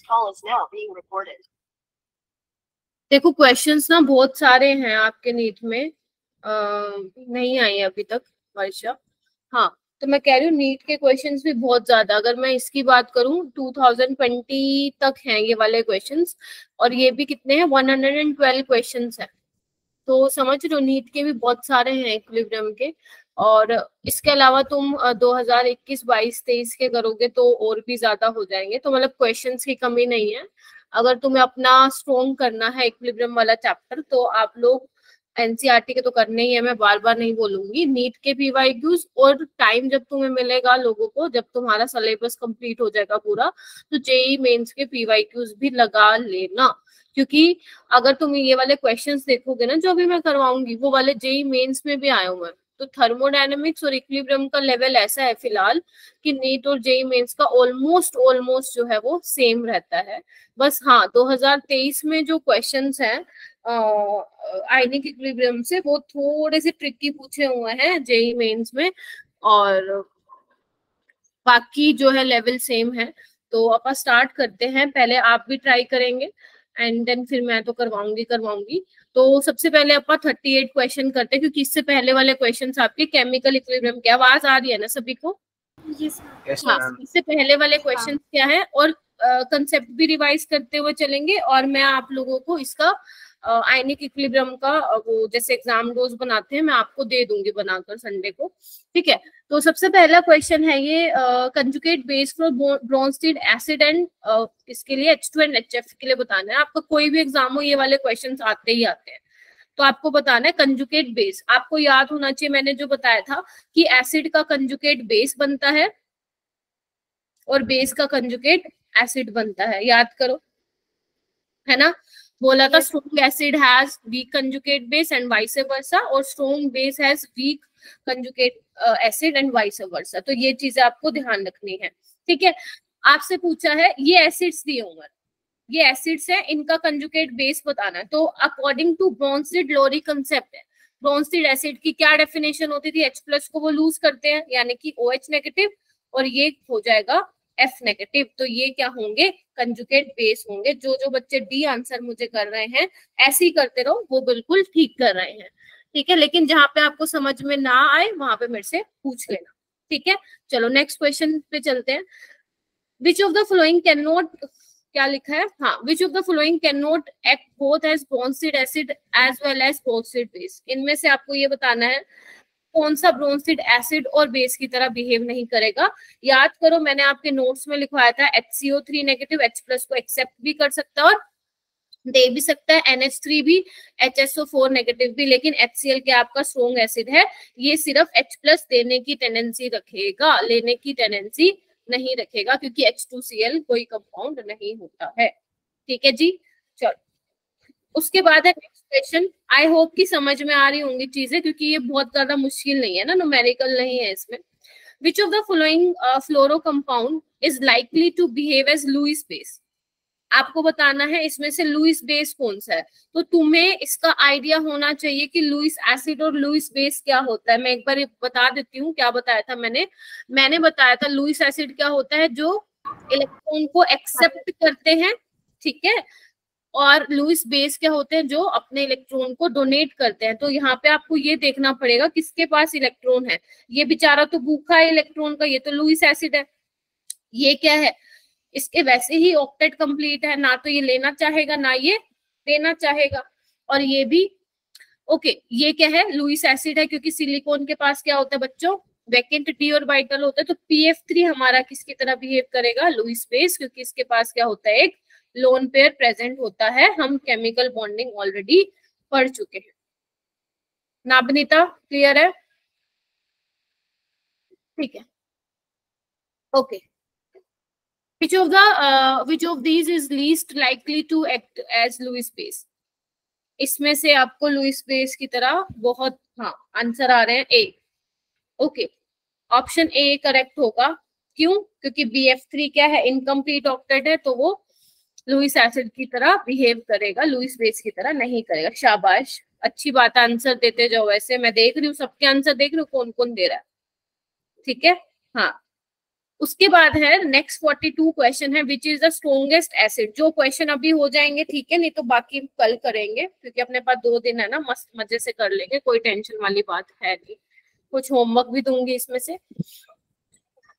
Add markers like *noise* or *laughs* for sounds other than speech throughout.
This call is now being recorded. देखो questions ना बहुत सारे हैं आपके नीट में। आ, नहीं आए अभी तक वर्षा। हाँ तो मैं कह रही हूँ नीट के क्वेश्चंस भी बहुत ज़्यादा। अगर मैं इसकी बात करूँ 2020 तक हैं ये वाले क्वेश्चंस और ये भी कितने हैं? 112 क्वेश्चंस हैं। तो समझ लो नीट के भी बहुत सारे हैं इक्विलिब्रियम के। और इसके अलावा तुम 2021 22 23 के करोगे तो और भी ज़्यादा हो जाएँगे। तो मतलब क्वेश्चंस की कमी नहीं है। अगर तुम्हें अपना स्ट्रॉन्ग करना है इक्विलिब्रियम वाला चैप्टर तो आप लोग एनसीआरटी के तो करने ही है, मैं बार बार नहीं बोलूँगी। नीट के पीवाईक्यूज और टाइम जब तुम्हें मिलेगा लोगों को, जब तुम्हारा सिलेबस कंप्लीट हो जाएगा पूरा तो जेई मेंस के पीवाईक्यूज भी लगा लेना। क्योंकि अगर तुम ये वाले क्वेश्चंस देखोगे ना, जो भी मैं करवाऊँगी, वो वाले जेई मेंस में भी आए हुए हैं तो थर्मोडायनेमिक्स और इक्विलिब्रियम का लेवल ऐसा है फ़िलहाल कि नीट और जेई मेंस का ऑलमोस्ट ऑलमोस्ट जो है वो सेम रहता है। बस हाँ 2023 में जो क्वेश्चंस हैं आइनिक इक्विलिब्रियम से वो थोड़े से ट्रिकी पूछे हुए हैं जेई मेंस में और बाकी जो है लेवल सेम है। तो आप स्टार्ट करते हैं, पहले आप भी ट्राई करेंगे एंड देन फिर मैं तो करवाऊँगी करवाऊँगी। तो सबसे पहले अपन थर्टी एट क्वेश्चन करते हैं क्योंकि इससे पहले वाले क्वेश्चन आपके केमिकल इक्विलिब्रियम की आवाज़ आ रही है ना सभी को? Yes, हाँ इससे पहले वाले क्वेश्चन हाँ. क्या है? और कंसेप्ट uh, भी रिवाइज करते हुए चलेंगे और मैं आप लोगों को इसका आयनिक इक्विलिब्रियम का वो जैसे एग्ज़ाम डोज बनाते हैं मैं आपको दे दूँगी बनाकर संडे को। ठीक है? तो सबसे पहला क्वेश्चन है ये conjugate base for Bronsted acid and इसके लिए H two and H F के लिए बताना है। आपका कोई भी एग्ज़ाम हो ये वाले क्वेश्चन आते ही आते हैं। तो आपको बताना है कंजुकेट बेस आपको याद होना चाहिए मैंने जो बताया था कि एसिड का कंजुकेट बेस बनता है और बेस का कंजुकेट एसिड बनता है। याद करो है ना? बोला था strong acid has weak conjugate base and vice versa और strong base has weak conjugate acid and vice versa तो ये चीज़ें आपको ध्यान रखनी है। ठीक है? आपसे पूछा है, ये एसिड्स दिए होंगे ये एसिड्स है, इनका कंजुकेट बेस बताना है। तो according to Bronsted Lowry concept है। ब्रॉन्सिड एसिड की क्या डेफिनेशन होती थी? एच प्लस को वो लूज करते हैं, यानी कि ओ एच नेगेटिव और ये हो जाएगा एफ़ नेगेटिव तो ये क्या होंगे? कंजुकेट बेस होंगे। जो जो बच्चे डी आंसर मुझे कर रहे हैं, ऐसे ही करते रहो, वो बिल्कुल ठीक कर रहे हैं। ठीक है, लेकिन जहाँ पे आपको समझ में ना आए, वहाँ पे मेरे से पूछ लेना, ठीक है? चलो नेक्स्ट क्वेश्चन पे चलते हैं। Which of the following can not क्या लिखा है? हाँ which of the following can not act both as Bronsted acid as well as Bronsted base इनमें से आपको ये बताना है, कौन सा ब्रोंसिड एसिड और बेस की तरह बिहेव नहीं करेगा? याद करो, मैंने आपके नोट्स में लिखवाया था H C three negative H plus को एक्सेप्ट भी कर सकता है और दे भी सकता है एन एच थ्री भी एच एस फोर नेगेटिव भी, लेकिन एच सी एल के आपका स्ट्रोंग एसिड है, ये सिर्फ़ एच प्लस देने की टेंडेंसी रखेगा, लेने की टेंडेंसी नहीं रखेगा, क्योंकि एच टू सी एल कोई कंपाउंड नहीं होता है। ठीक है जी? चलो। उसके बाद है नेक्स्ट क्वेश्चन आई होप की समझ में आ रही होंगी चीज़ें, क्योंकि ये बहुत ज़्यादा मुश्किल नहीं है ना न्यूमेरिकल नहीं है इसमें। Which of the following fluoro compound is likely to behave as Lewis base आपको बताना है इसमें से लुइस बेस कौन सा है? तो तुम्हें इसका आइडिया होना चाहिए कि लुइस एसिड और लुइस बेस क्या होता है। मैं एक बार बता देती हूँ क्या बताया था मैंने। मैंने बताया था लुइस एसिड क्या होता है जो इलेक्ट्रॉन को एक्सेप्ट करते हैं, ठीक है? और लुइस बेस क्या होते हैं जो अपने इलेक्ट्रॉन को डोनेट करते हैं। तो यहाँ पे आपको ये देखना पड़ेगा किसके पास इलेक्ट्रॉन है। ये बेचारा तो भूखा है इलेक्ट्रॉन का, ये तो लुइस एसिड है। ये क्या है? इसके वैसे ही ऑक्टेट कंप्लीट है, ना तो ये लेना चाहेगा, ना ये देना चाहेगा। और ये भी ओके ये क्या है? लुइस एसिड है, क्योंकि सिलिकॉन के पास क्या होता है बच्चों? वैकेंट डी और वाइटल होता है तो पी हमारा किसकी तरह बिहेव करेगा? लुइस बेस क्योंकि इसके पास क्या होता है? एक लोन पेयर प्रेजेंट होता है। हम केमिकल बॉन्डिंग ऑलरेडी पढ़ चुके हैं। नाबनीता क्लियर है? ठीक है। Okay which of the uh, which of these is least likely to act as Lewis base इसमें से आपको लुइस बेस की तरह बहुत हाँ आंसर आ रहे हैं A okay option A correct होगा. क्यों? क्योंकि बी एफ़ थ्री क्या है? इनकम्प्लीट ऑक्टेट है तो वो लुइस एसिड की तरह बिहेव करेगा लुइस बेस की तरह नहीं करेगा। शाबाश। अच्छी बात आंसर देते जाओ वैसे। मैं देख रही हूँ सबके आंसर देख रही हूँ कौन कौन दे रहा है। ठीक है? हाँ। उसके बाद है नेक्स्ट फोर्टी टू क्वेश्चन है which is the strongest acid जो क्वेश्चन अभी हो जाएँगे, ठीक है, नहीं तो बाकी कल करेंगे, क्योंकि अपने पास दो दिन है ना, मस्त मज़े से कर लेंगे, कोई टेंशन वाली बात है नहीं। कुछ होमवर्क भी दूँगी इसमें से।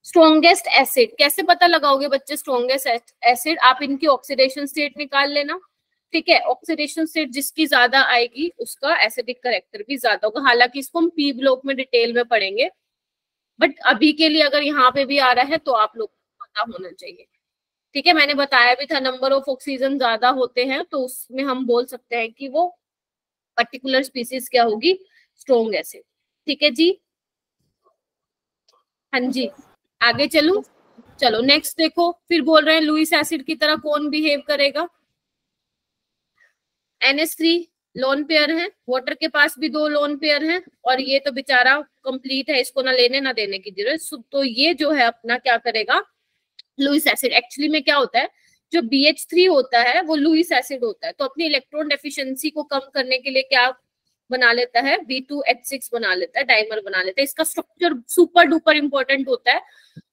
स्ट्रोंगेस्ट एसिड कैसे पता लगाओगे बच्चे स्ट्रोंगेस्ट एसिड आप इनकी ऑक्सीडेशन स्टेट निकाल लेना, ठीक है? ऑक्सीडेशन स्टेट जिसकी ज़्यादा आएगी, उसका एसिडिक करेक्टर भी ज़्यादा होगा। हालाँकि इसको हम पी ब्लॉक में डिटेल में पढ़ेंगे। बट अभी के लिए अगर यहाँ पे भी आ रहा है तो आप लोग को पता होना चाहिए। ठीक है? मैंने बताया भी था नंबर ऑफ़ ऑक्सीजन ज़्यादा होते हैं तो उसमें हम बोल सकते हैं कि वो पर्टिकुलर स्पीसीज क्या होगी? स्ट्रोंग एसिड ठीक है जी? हाँ जी। आगे चलू? चलो नेक्स्ट देखो। फिर बोल रहे हैं लुइस एसिड की तरह कौन बिहेव करेगा? एनएस थ्री लोन पेयर है वाटर के पास भी दो लोन पेयर है, और ये तो बेचारा कंप्लीट है, इसको ना लेने, ना देने की ज़रूरत। तो ये जो है अपना क्या करेगा? लुइस एसिड एक्चुअली में क्या होता है, जो बी एच थ्री होता है, वो लुइस एसिड होता है। तो अपनी इलेक्ट्रॉन डेफिशिएंसी को कम करने के लिए क्या बना लेता है? बी टू एच सिक्स बना लेता है डाइमर बना लेता है। इसका स्ट्रक्चर सुपर डुपर इंपॉर्टेंट होता है।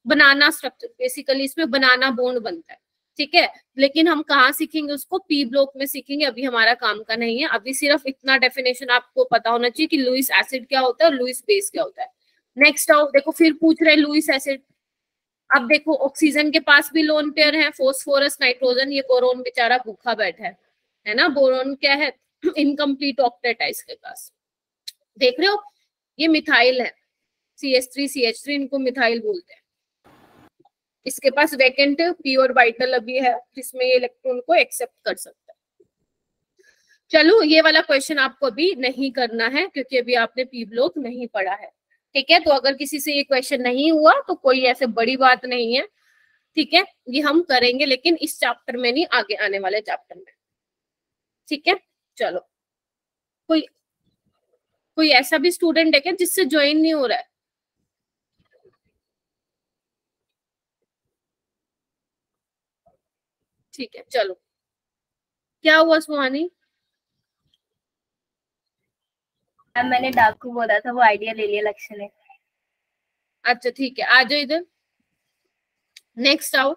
बनाना स्ट्रक्चर बेसिकली इसमें बनाना बोन्ड बनता है। ठीक है? लेकिन हम कहाँ सीखेंगे उसको? पी ब्लॉक में सीखेंगे। अभी हमारा काम का नहीं है। अभी सिर्फ़ इतना डेफिनेशन आपको पता होना चाहिए कि लुइस एसिड क्या होता है और लुइस बेस क्या होता है। नेक्स्ट आओ, देखो, फिर पूछ रहे लुइस एसिड अब देखो ऑक्सीजन के पास भी लोन पेयर है फोस्फोरस नाइट्रोजन ये बोरोन बेचारा भूखा बैठा है। है ना? बोरोन क्या है? इनकम्प्लीट ऑक्टेट है इसके पास। देख रहे हो? ये मिथाइल है। C H three C H three इनको मिथाइल बोलते हैं। इसके पास वैकेंट प्योर वाइटल अभी है, जिसमें ये इलेक्ट्रॉन को एक्सेप्ट कर सकता है। चलो, ये वाला क्वेश्चन आपको अभी नहीं करना है, क्योंकि अभी आपने पी ब्लॉक नहीं पढ़ा है। ठीक है तो अगर किसी से ये क्वेश्चन नहीं हुआ तो कोई ऐसे बड़ी बात नहीं है। ठीक है, ये हम करेंगे, लेकिन इस चैप्टर में नहीं, आगे आने वाले चैप्टर में। ठीक है, चलो। कोई कोई ऐसा भी स्टूडेंट है क्या, जिससे ज्वाइन नहीं हो रहा है? ठीक है चलो। क्या हुआ सुहानी? मैंने डाकू बोला था वो आइडिया ले लिया लक्ष्य ने। अच्छा ठीक है आ जाओ इधर। नेक्स्ट आओ।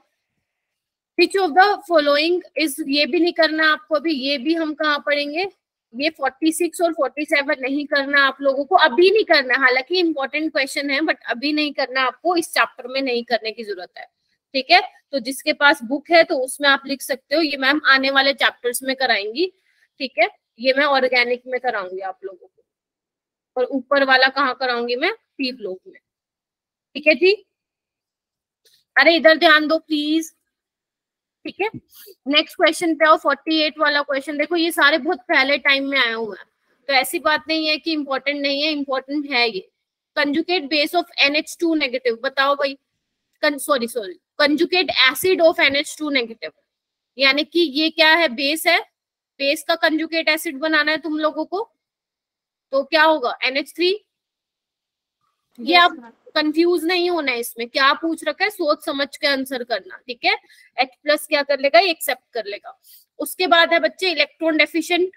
Which of the following is ये भी नहीं करना आपको अभी ये भी हम कहा पढ़ेंगे? ये 46 और 47 नहीं करना आप लोगों को अभी नहीं करना। हालाँकि इंपॉर्टेंट क्वेश्चन है बट अभी नहीं करना आपको इस चैप्टर में नहीं करने की ज़रूरत है। ठीक है? तो जिसके पास बुक है तो उसमें आप लिख सकते हो। ये मैम आने वाले चैप्टर्स में कराएँगी, ठीक है? ये मैं ऑर्गेनिक में कराऊँगी आप लोगों को। और ऊपर वाला कहाँ कराऊँगी मैं? पी ब्लॉक में। ठीक है जी? अरे, इधर ध्यान दो प्लीज़ ठीक है? नेक्स्ट क्वेश्चन पे आओ फोर्टी एट वाला क्वेश्चन देखो, ये सारे बहुत पहले टाइम में आए हुए हैं। तो ऐसी बात नहीं है कि इंपॉर्टेंट नहीं है इंपॉर्टेंट है ये। Conjugate base of N H two negative बताओ भाई। Sorry sorry conjugate acid of two negative यानी कि ये क्या है? बेस है। बेस का कंजुकेट एसिड बनाना है तुम लोगों को। तो क्या होगा? थ्री ये आप कंफ्यूज नहीं होना है इसमें। क्या पूछ रखा है? सोच समझ के आंसर करना ठीक है? एच प्लस क्या कर लेगा? एक्सेप्ट कर लेगा। उसके बाद है बच्चे इलेक्ट्रॉन डेफिशिएंट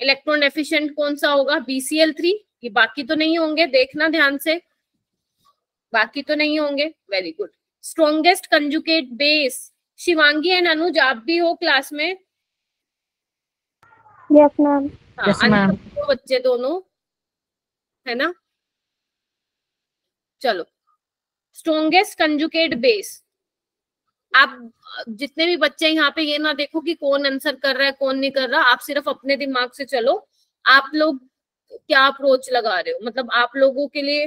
इलेक्ट्रॉन एफिशिएंट कौन सा होगा? बीसीएल थ्री ये बाकी तो नहीं होंगे देखना ध्यान से। बाकी तो नहीं होंगे। Very good strongest conjugate base Shivangi and Anuj आप भी हो क्लास में? यस मैम यस मैम बच्चे दोनों। है ना? चलो. स्ट्रोंगेस्ट कंजुकेट बेस आप जितने भी बच्चे यहाँ पे ये ना देखो कि कौन आंसर कर रहा है कौन नहीं कर रहा। आप सिर्फ़ अपने दिमाग से चलो। आप लोग क्या अप्रोच लगा रहे हो? मतलब आप लोगों के लिए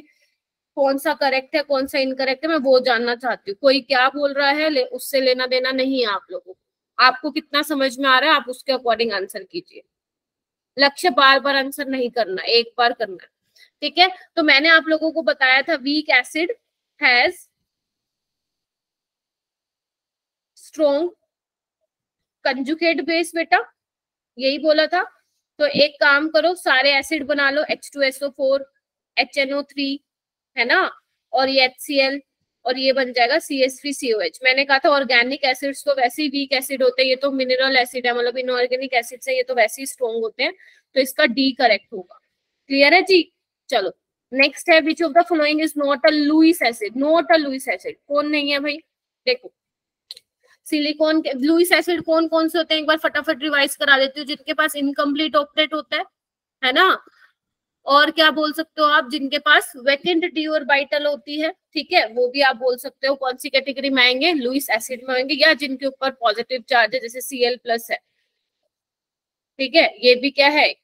कौन सा करेक्ट है कौन सा इनकरेक्ट है मैं वो जानना चाहती हूँ। कोई क्या बोल रहा है ले, उससे लेना देना नहीं है आप लोगों को। आपको कितना समझ में आ रहा है आप उसके अकॉर्डिंग आंसर कीजिए। लक्ष्य बार बार आंसर नहीं करना एक बार करना। ठीक है? तो मैंने आप लोगों को बताया था weak acid has strong conjugate base बेटा। यही बोला था। तो एक काम करो, सारे एसिड बना लो H two SO four H N O three है ना? और ये एच सी एल और ये बन जाएगा C S three C O H मैंने कहा था ऑर्गेनिक एसिड्स तो वैसे ही वीक एसिड होते हैं, ये तो मिनरल एसिड है मतलब इनऑर्गेनिक एसिड से ये तो वैसे ही स्ट्रॉन्ग होते हैं तो इसका डी करेक्ट होगा। क्लियर है जी? चलो नेक्स्ट है which of the following is not a Lewis acid not a Lewis acid कौन नहीं है भाई? देखो सिलिकॉन के, लुइस एसिड कौन कौन से होते हैं? एक बार फटाफट रिवाइज करा देती हूँ, जिनके पास इनकम्प्लीट ऑपरेट होता है है ना? और क्या बोल सकते हो आप, जिनके पास वेकेंट डी और बाइटल होती है, ठीक है? वो भी आप बोल सकते हो, कौन सी कैटेगरी में आएँगे? लुइस एसिड में आएँगे, या जिनके ऊपर पॉजिटिव चार्ज है, जैसे सीएल प्लस है। ठीक है? ये भी क्या है?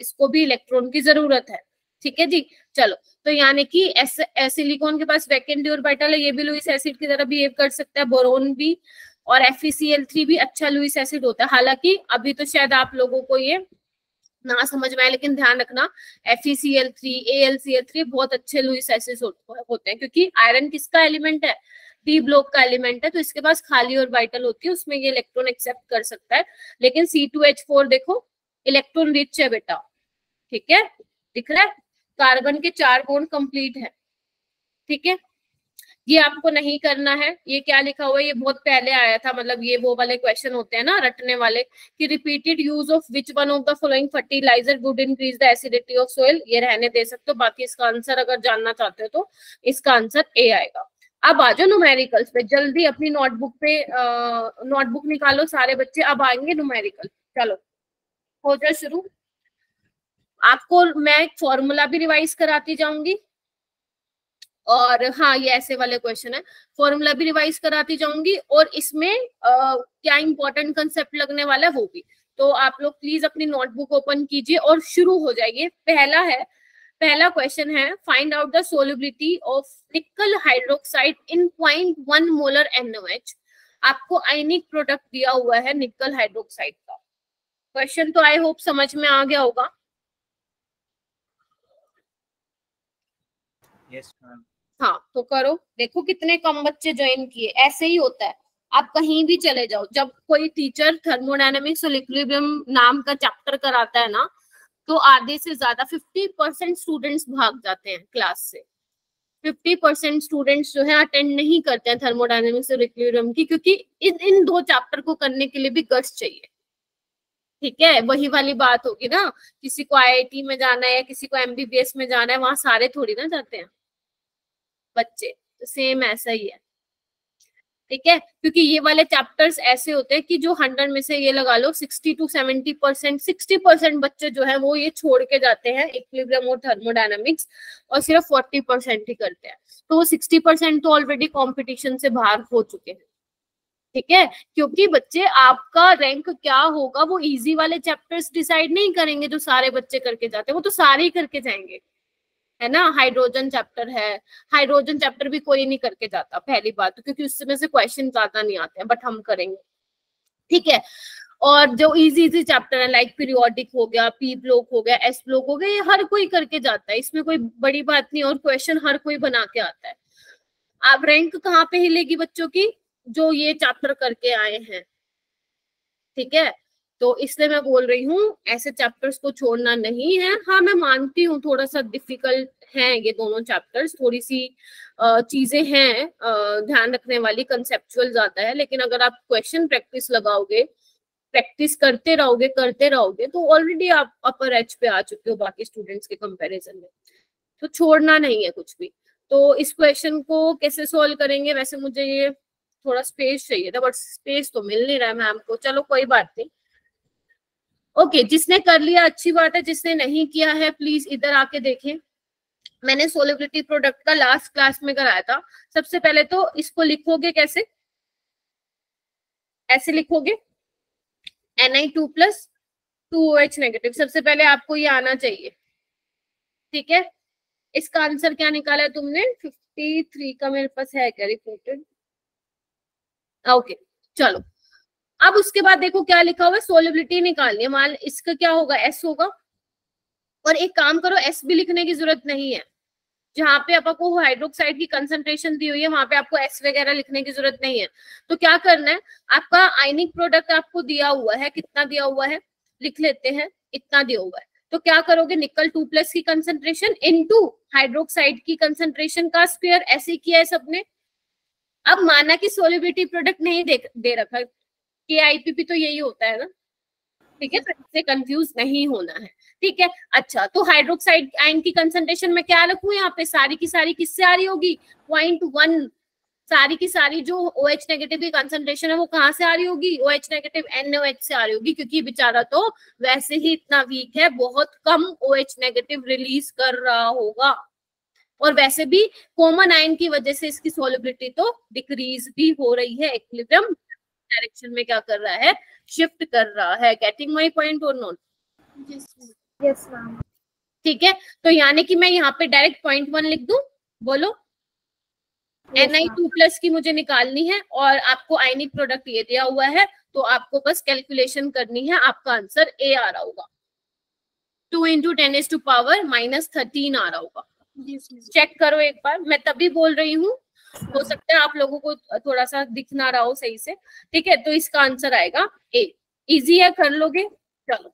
इसको भी इलेक्ट्रॉन की ज़रूरत है। ठीक है जी? चलो तो यानी कि सिलिकॉन के पास वैकेंट ऑर्बिटल है, ये भी लुइस एसिड की तरह बिहेव कर सकता है बोरोन भी और एफ़ भी अच्छा लुइस एसिड होता है। हालाँकि अभी तो शायद आप लोगों को ये ना समझ में आए, लेकिन ध्यान रखना एफ़ थ्री बहुत अच्छे लुइस एसिड होते हैं, क्योंकि आयरन किसका एलिमेंट है? डी ब्लॉक का एलिमेंट है तो इसके पास खाली और वाइटल होती है, उसमें ये इलेक्ट्रॉन एक्सेप्ट कर सकता है। लेकिन सी टू एच फोर देखो इलेक्ट्रॉन रिच है बेटा, ठीक है? दिख रहा है? कार्बन के चार बॉन्ड कंप्लीट है। ठीक है? ये आपको नहीं करना है। ये क्या लिखा हुआ है? ये बहुत पहले आया था मतलब ये वो वाले क्वेश्चन होते हैं ना, रटने वाले, कि repeated use of which one of the following fertiliser would increase the acidity of soil ये रहने दे सकते हो। बाकी इसका आंसर अगर जानना चाहते हो तो इसका आंसर ए आएगा। अब आ जाओ न्यूमेरिकल्स पे। जल्दी अपनी नोटबुक पे नोटबुक निकालो, सारे बच्चे। अब आएँगे नुमेरिकल चलो, हो जाए शुरू। आपको मैं एक फॉर्मूला भी रिवाइज कराती जाऊँगी। और हाँ ये ऐसे वाले क्वेश्चन है। फॉर्मूला भी रिवाइज कराती जाऊँगी और इसमें आ, क्या इंपॉर्टेंट कंसेप्ट लगने वाला है वो भी। तो आप लोग प्लीज़ अपनी नोटबुक ओपन कीजिए और शुरू हो जाइए। पहला है पहला क्वेश्चन है find out the solubility of nickel hydroxide in point one molar NOH आपको आइनिक प्रोडक्ट दिया हुआ है निकल हाइड्रोक्साइड का। क्वेश्चन तो आई होप समझ में आ गया होगा। Yes, हाँ तो करो। देखो कितने कम बच्चे ज्वाइन किए। ऐसे ही होता है। आप कहीं भी चले जाओ जब कोई टीचर थर्मोडाइनमिक्स और इक्विलिब्रियम नाम का चैप्टर कराता है ना तो आधे से ज़्यादा फिफ्टी परसेंट स्टूडेंट्स भाग जाते हैं क्लास से। फिफ्टी परसेंट स्टूडेंट्स जो है अटेंड नहीं करते हैं थर्मोडायनेमिक्स और इक्विलिब्रियम की क्योंकि इन इन दो चैप्टर को करने के लिए भी गट्स चाहिए। ठीक है? वही वाली बात होगी ना। किसी को आईआईटी में जाना है या किसी को एमबीबीएस में जाना है वहाँ सारे थोड़ी ना जाते हैं। बच्चे। तो सेम ऐसा ही है। ठीक है? क्योंकि ये वाले चैप्टर्स ऐसे होते हैं कि जो हंड्रेड में से ये लगा लो sixty two seventy percent sixty percent बच्चे जो है वो ये छोड़ के जाते हैं इक्विलिब्रियम और थर्मोडायनामिक्स और सिर्फ़ फोर्टी परसेंट ही करते हैं। तो वो सिक्सटी परसेंट तो ऑलरेडी कॉम्पिटिशन से बाहर हो चुके हैं। ठीक है? क्योंकि बच्चे, आपका रैंक क्या होगा वो इजी वाले चैप्टर्स डिसाइड नहीं करेंगे जो सारे बच्चे करके जाते हैं। वो तो सारे ही करके जाएँगे। है ना? हाइड्रोजन चैप्टर है। हाइड्रोजन चैप्टर भी कोई नहीं करके जाता, पहली बात तो क्योंकि उसमें से क्वेश्चन ज़्यादा नहीं आते हैं बट हम करेंगे। ठीक है? और जो इजी इजी चैप्टर है लाइक पीरियोडिक हो गया पी ब्लॉक हो गया एस ब्लॉक हो गया, ये हर कोई करके जाता है। इसमें कोई बड़ी बात नहीं, और क्वेश्चन हर कोई बना के आता है। आप रैंक कहाँ पे हिलेगी बच्चों की? जो ये चैप्टर करके आए हैं। ठीक है? तो इसलिए मैं बोल रही हूँ, ऐसे चैप्टर्स को छोड़ना नहीं है। हाँ मैं मानती हूँ थोड़ा सा डिफ़िकल्ट है ये दोनों चैप्टर्स थोड़ी सी चीज़ें हैं ध्यान रखने वाली कंसेप्चुअल ज़्यादा है, लेकिन अगर आप क्वेश्चन प्रैक्टिस लगाओगे प्रैक्टिस करते रहोगे करते रहोगे तो ऑलरेडी आप अपर एच पे आ चुके हो बाकी स्टूडेंट्स के कंपैरिजन में। तो छोड़ना नहीं है कुछ भी। तो इस क्वेश्चन को कैसे सोल्व करेंगे? वैसे मुझे ये थोड़ा स्पेस चाहिए था बट स्पेस तो मिल नहीं रहा है मैम को। चलो, कोई बात नहीं। ओके okay, जिसने कर लिया अच्छी बात है। जिसने नहीं किया है प्लीज़ इधर आके देखें। मैंने सोलिबिलिटी प्रोडक्ट का लास्ट क्लास में कराया था। सबसे पहले तो इसको लिखोगे कैसे? ऐसे लिखोगे? N I two plus two H negative सबसे पहले आपको ये आना चाहिए। ठीक है? इसका आंसर क्या निकाला है तुमने? फिफ्टी थ्री का मेरे पास है क्या रिपोर्टेड ओके चलो। अब उसके बाद देखो क्या लिखा हुआ है? सोलिबिलिटी निकालनी है। मान इसका क्या होगा? एस होगा। और एक काम करो एस भी लिखने की ज़रूरत नहीं है। जहाँ पे आपको हाइड्रोक्साइड की कंसंट्रेशन दी हुई है वहाँ पे आपको एस वगैरह लिखने की ज़रूरत नहीं है। तो क्या करना है? आपका आइनिक प्रोडक्ट आपको दिया हुआ है। कितना दिया हुआ है? लिख लेते हैं। इतना दिया हुआ है। तो क्या करोगे? निकल टू प्लस की कंसेंट्रेशन इनटू हाइड्रोक्साइड की कंसेंट्रेशन का स्क्वायर ऐसे किया है सबने। अब माना कि सोलिबिलिटी प्रोडक्ट नहीं दे, दे रखा के आईपीपी तो यही होता है ना। ठीक है तो इससे कंफ्यूज नहीं होना है। ठीक है अच्छा तो हाइड्रोक्साइड आयन की कंसेंट्रेशन में क्या रखू यहाँ पे? सारी की सारी किससे आ रही होगी? पॉइंट वन सारी की सारी जो ओ एच नेगेटिव की कंसेंट्रेशन है, वो कहाँ से आ रही होगी? O H negative N O H से आ रही होगी, क्योंकि बेचारा तो वैसे ही इतना वीक है, बहुत कम ओ एच नेगेटिव रिलीज़ कर रहा होगा। और वैसे भी कॉमन आयन की वजह से इसकी सोलिबिलिटी तो डिक्रीज भी हो रही है इक्विलिब्रियम डायरेक्शन में क्या कर रहा है? शिफ्ट कर रहा है। गेटिंग माई पॉइंट और नोट यस मैम ठीक है? तो यानी कि मैं यहाँ पे डायरेक्ट पॉइंट वन लिख दू? बोलो। एन आई टू प्लस की मुझे निकालनी है और आपको आयनिक प्रोडक्ट ये दिया हुआ है तो आपको बस कैलकुलेशन करनी है। आपका आंसर ए आ रहा होगा। Two into ten S to power minus thirteen आ रहा होगा। चेक करो एक बार। मैं तभी बोल रही हूँ हो सकता है आप लोगों को थोड़ा सा दिख ना रहा हो सही से। ठीक है तो इसका आंसर आएगा ए। इजी है, कर लोगे? चलो।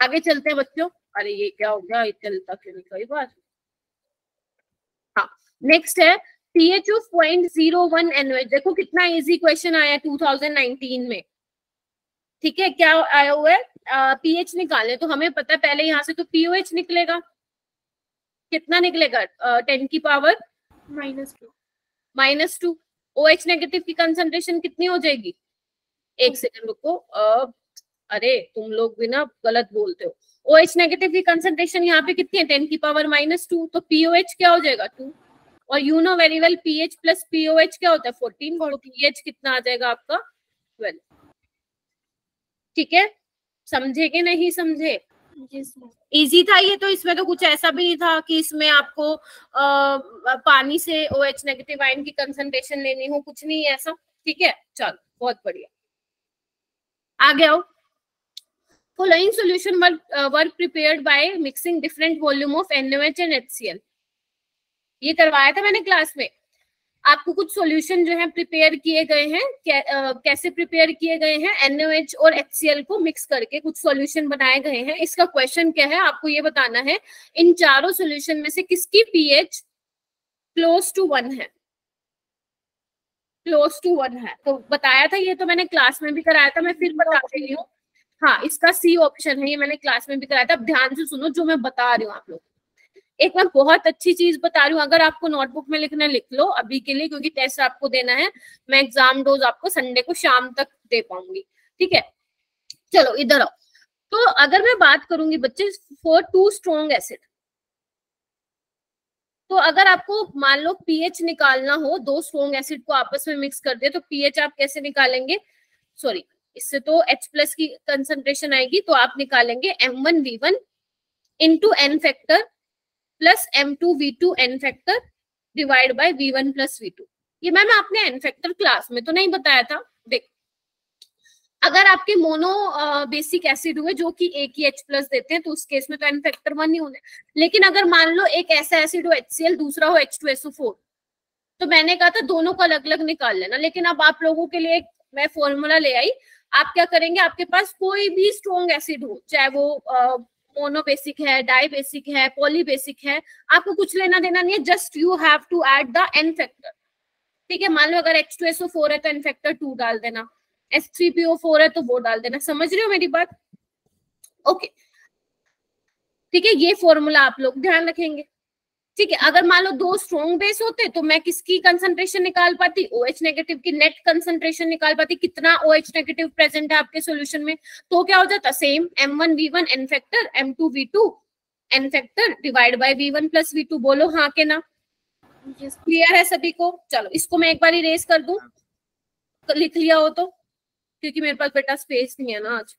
आगे चलते हैं बच्चों। अरे, ये क्या हो गया? ये चलता नहीं? कई बार हाँ नेक्स्ट है। PH of point zero one anyways देखो कितना इजी क्वेश्चन आया 2019 में। ठीक है, क्या आया हुआ है? पीएच निकालने तो हमें पता है, पहले यहाँ से तो पीओएच निकलेगा। कितना निकलेगा? टेन की power minus two minus two O H negative की कंसेंट्रेशन कितनी हो जाएगी? एक सेकंड रुको। अरे तुम लोग भी ना गलत बोलते हो। ओ एच नेगेटिव की कंसेंट्रेशन यहाँ पे कितनी है? टेन की पावर माइनस टू तो पीओएच क्या हो जाएगा? टू और you know very well pH plus pOH क्या होता है? फोर्टीन तो पीएच कितना आ जाएगा आपका? ट्वेल्व ठीक है? समझे कि नहीं समझे? इजी था ये तो इसमें तो कुछ ऐसा भी नहीं था कि इसमें आपको आ, पानी से ओ एच नेगेटिव आयन की कंसेंट्रेशन लेनी हो कुछ नहीं ऐसा। ठीक है चलो बहुत बढ़िया। आगे आओ। Following solution were, uh, were prepared by mixing different volume of NaOH and HCl ये करवाया था मैंने क्लास में। आपको कुछ सॉल्यूशन जो है प्रिपेयर किए गए हैं कै, uh, कैसे प्रिपेयर किए गए हैं NaOH और HCl को मिक्स करके कुछ सॉल्यूशन बनाए गए हैं। इसका क्वेश्चन क्या है आपको ये बताना है इन चारों सॉल्यूशन में से किसकी पीएच क्लोज टू वन है? क्लोज टू वन है। तो बताया था ये तो मैंने क्लास में भी कराया था मैं फिर बता रही हूँ। हाँ इसका सी ऑप्शन है ये मैंने क्लास में भी कराया था। अब ध्यान से सुनो जो मैं बता रही हूँ आप लोग। एक मैं बहुत अच्छी चीज़ बता रही हूँ, अगर आपको नोटबुक में लिखना लिख लो अभी के लिए, क्योंकि टेस्ट आपको देना है। मैं एग्ज़ाम डोज आपको संडे को शाम तक दे पाऊँगी, ठीक है? चलो, इधर आओ। तो अगर मैं बात करूँगी बच्चे फॉर टू स्ट्रॉन्ग एसिड तो अगर आपको मान लो पीएच निकालना हो, दो स्ट्रोंग एसिड को आपस में मिक्स कर दिया तो पीएच आप कैसे निकालेंगे? सॉरी इससे तो H प्लस की कंसंट्रेशन आएगी तो आप निकालेंगे M one into N factor plus M two V two N factor divide by V one plus V two. ये मैम आपने एन फैक्टर क्लास में तो नहीं बताया था? देख, अगर आपके मोनो बेसिक एसिड हुए जो कि एक ही एच प्लस देते हैं तो उस केस में तो एन फैक्टर वन ही होने। लेकिन अगर मान लो एक ऐसा एसिड हो एच दूसरा हो एच टू एसओ फोर तो मैंने कहा था दोनों को अलग अलग निकाल लेना। लेकिन अब आप लोगों के लिए मैं फॉर्मूला ले आई। आप क्या करेंगे? आपके पास कोई भी स्ट्रॉन्ग एसिड हो, चाहे वो मोनो बेसिक है डाई बेसिक है पॉली बेसिक है, आपको कुछ लेना देना नहीं है just you have to add the N factor ठीक है, मान लो अगर एक्स टू एसओ फोर है तो एन फैक्टर टू डाल देना। एस थ्री पीओ फोर है तो वो डाल देना। समझ रहे हो मेरी बात? ओके ठीक है, ये फॉर्मूला आप लोग ध्यान रखेंगे। ठीक है अगर मान लो दो स्ट्रॉन्ग बेस होते तो मैं किसकी कंसंट्रेशन निकाल पाती? ओ एच नेगेटिव की नेट कंसंट्रेशन निकाल पाती? कितना ओ एच नेगेटिव प्रेजेंट है आपके सोल्यूशन में? तो क्या हो जाता? Same M one V one N factor M two V two N factor divide by V one plus V two बोलो हाँ के ना। क्लियर है सभी को? चलो इसको मैं एक बार इरेज कर दू। लिख लिया हो तो क्योंकि मेरे पास बेटा स्पेस नहीं है ना आज।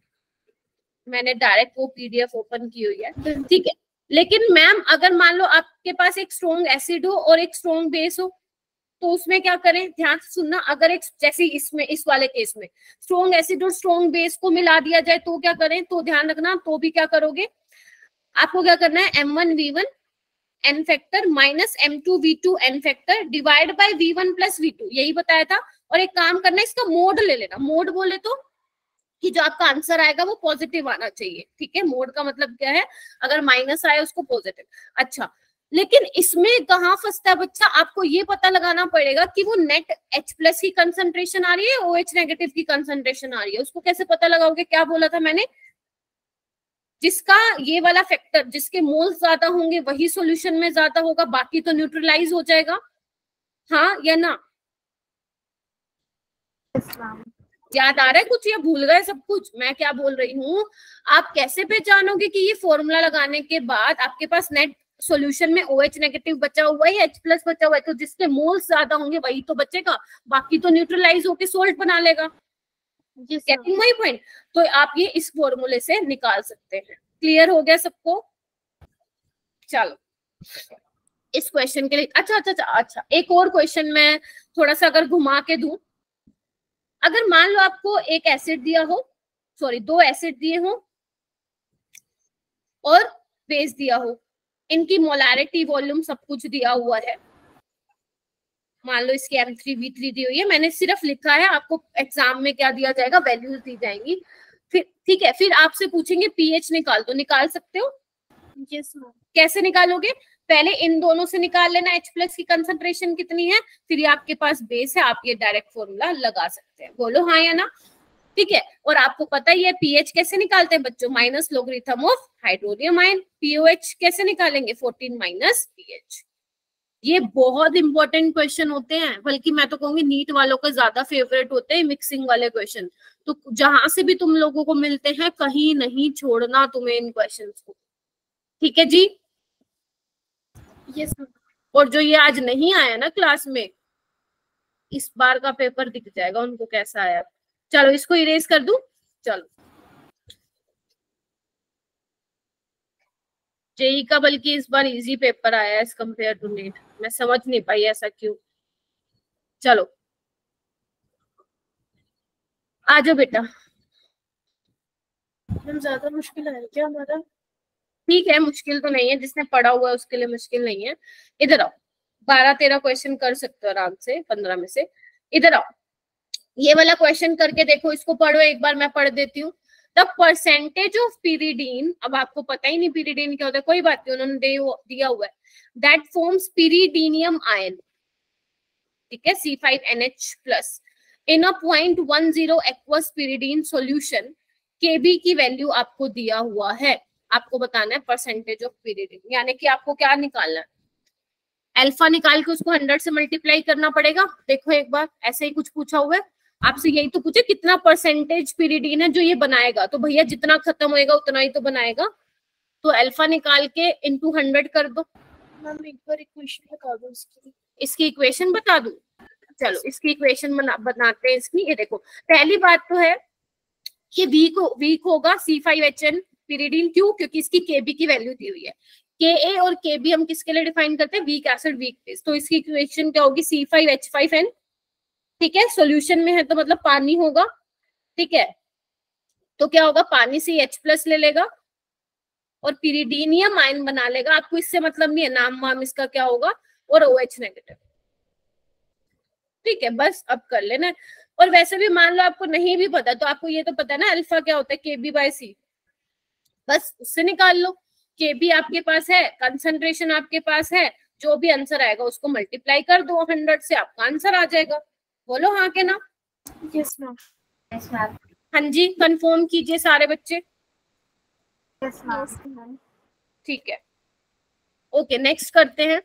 मैंने डायरेक्ट वो पीडीएफ ओपन की हुई है। ठीक है लेकिन मैम अगर मान लो आपके पास एक स्ट्रॉन्ग एसिड हो और एक स्ट्रॉन्ग बेस हो तो उसमें क्या करें? ध्यान से सुनना, अगर एक, जैसे इसमें, इस वाले केस में स्ट्रॉन्ग एसिड और स्ट्रॉन्ग बेस को मिला दिया जाए तो क्या करें? तो ध्यान रखना तो भी क्या करोगे? आपको क्या करना है? M one V one N factor minus M two V two N factor divide by V one plus V two यही बताया था। और एक काम करना, इसका मोड ले लेना। मोड बोले तो कि जो आपका आंसर आएगा वो पॉजिटिव आना चाहिए, ठीक है? मोड का मतलब क्या है? अगर माइनस आए उसको पॉजिटिव। अच्छा लेकिन इसमें कहाँ फंसता है बच्चा? आपको ये पता लगाना पड़ेगा कि वो नेट एच प्लस की कंसंट्रेशन आ रही है ओ एच नेगेटिव की कंसंट्रेशन आ रही है। उसको कैसे पता लगाओगे? क्या बोला था मैंने? जिसका ये वाला फैक्टर जिसके मोल्स ज़्यादा होंगे, वही सॉल्यूशन में ज़्यादा होगा, बाकी तो न्यूट्रलाइज हो जाएगा। हाँ या ना? याद आ रहा है? कुछ या भूल गए सब कुछ? मैं क्या बोल रही हूँ? आप कैसे पहचानोगे कि ये फॉर्मूला लगाने के बाद आपके पास नेट सॉल्यूशन में ओ एच नेगेटिव बचा हुआ है एच प्लस बचा हुआ है? तो जिसके मोल्स ज़्यादा होंगे वही तो बचेगा। बाकी तो न्यूट्रलाइज होके सोल्ट बना लेगा। गेटिंग माई पॉइंट तो आप ये इस फॉर्मूले से निकाल सकते हैं। क्लियर हो गया सबको? चलो। इस क्वेश्चन के लिए अच्छा अच्छा अच्छा अच्छा। एक और क्वेश्चन मैं थोड़ा सा अगर घुमा के दूँ। अगर मान लो आपको एक एसिड दिया हो सॉरी दो एसिड दिए हो और बेस दिया हो इनकी मोलारिटी वॉल्यूम सब कुछ दिया हुआ है। मान लो इसकी एम थ्री वी थ्री दी हुई है मैंने सिर्फ़ लिखा है आपको एग्ज़ाम में क्या दिया जाएगा वैल्यूज़ दी जाएँगी। फिर ठीक है फिर आपसे पूछेंगे पीएच निकाल दो निकाल सकते हो? Yes, कैसे निकालोगे? पहले इन दोनों से निकाल लेना, H प्लस की कंसंट्रेशन कितनी है? फिर ये आपके पास बेस है, आप ये डायरेक्ट फॉर्मूला लगा सकते हैं। बोलो हाँ या ना? ठीक है? और आपको पता ही है पीएच कैसे निकालते हैं बच्चों? Minus logarithm of hydronium ion pOH कैसे निकालेंगे? 14 माइनस पीएच ये बहुत इंपॉर्टेंट क्वेश्चन होते हैं, बल्कि मैं तो कहूँगी, नीट वालों का ज़्यादा फेवरेट होते हैं मिक्सिंग वाले क्वेश्चन तो जहाँ से भी तुम लोगों को मिलते हैं, कहीं नहीं छोड़ना तुम्हें इन क्वेश्चन को। ठीक है जी? Yes, और जो ये आज नहीं आया ना क्लास में इस बार का पेपर दिख जाएगा उनको कैसा आया। चलो इसको इरेज कर दू? चलो। जेई का बल्कि इस बार इजी पेपर आया एज कंपेयर टू नीट मैं समझ नहीं पाई ऐसा क्यों। चलो। आ जाओ बेटा। ज़्यादा मुश्किल है क्या हमारा? ठीक है, मुश्किल तो नहीं है, जिसने पढ़ा हुआ है उसके लिए मुश्किल नहीं है। इधर आओ, बारह तेरह क्वेश्चन कर सकते हो आराम से, पंद्रह में से। इधर आओ, ये वाला क्वेश्चन करके देखो, इसको पढ़ो, एक बार मैं पढ़ देती हूँ। द परसेंटेज ऑफ़ पीरिडीन अब आपको पता ही नहीं पीरिडीन क्या होता है, कोई बात नहीं, उन्होंने दिया हुआ है। दैट फॉर्म्स पीरिडीनियम आयन ठीक है C five N H plus in a point one zero aqueous pyridine solution K B की वैल्यू आपको दिया हुआ है। आपको बताना है परसेंटेज ऑफ़ पीरियड यानी कि आपको क्या निकालना है? अल्फ़ा निकाल के उसको हंड्रेड से मल्टीप्लाई करना पड़ेगा। देखो एक बार ऐसे ही कुछ पूछा हुआ है। आपसे यही तो पूछे कितना परसेंटेज पीरियडीन है जो ये बनाएगा? तो भैया जितना खत्म होएगा उतना ही तो बनाएगा। तो अल्फ़ा निकाल के इंटू हंड्रेड कर दो। मैम एक बार इक्वेशन बता दो इसकी। इसकी इक्वेशन बता दू? चलो इसकी इक्वेशन बना, बनाते हैं इसकी। ये देखो पहली बात तो है कि वीक वीक होगा C five H N pyridine क्यों क्योंकि इसकी केबी की वैल्यू दी हुई है। के ए और के बी हम किसके लिए डिफाइन करते हैं? वीक एसिड वीक बेस तो इसकी इक्वेशन क्या होगी? C five H five N ठीक है? सोल्यूशन में है तो मतलब पानी होगा। ठीक है? तो क्या होगा? पानी से एच प्लस ले लेगा। और पीरिडीनियम आयन बना लेगा। आपको इससे मतलब नहीं है। नाम वाम इसका क्या होगा? और ओ एच नेगेटिव ठीक है? बस अब कर लेना और वैसे भी मान लो आपको नहीं भी पता तो आपको ये तो पता है ना अल्फ़ा क्या होता है? के बी बाय सी बस उससे निकाल लो। के भी आपके पास है कंसंट्रेशन आपके पास है जो भी आंसर आएगा उसको मल्टीप्लाई कर दो हंड्रेड से आपका आंसर आ जाएगा। बोलो हाँ के ना यस मैम यस मैम हाँ जी कंफर्म कीजिए सारे बच्चे। यस मैम ठीक है। ओके नेक्स्ट करते हैं।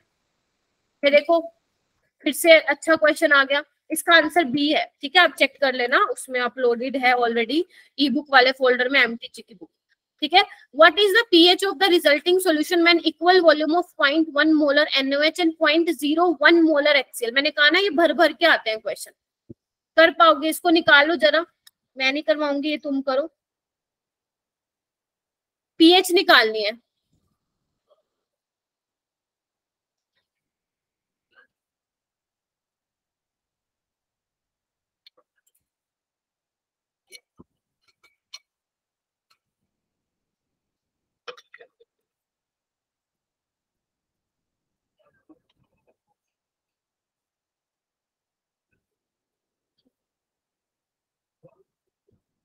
फिर देखो फिर से अच्छा क्वेश्चन आ गया। इसका आंसर बी है। ठीक है आप चेक कर लेना। उसमें अपलोडेड है ऑलरेडी ई बुक वाले फोल्डर में एम की बुक ठीक है? What is the pH of the resulting solution man equal volume of 0.1 molar NOH and 0.01 molar XL मैंने कहा ना, ये भर भर के आते हैं क्वेश्चन कर पाओगे? इसको निकालो जरा। मैं नहीं करवाऊँगी, ये तुम करो। पीएच निकालनी है।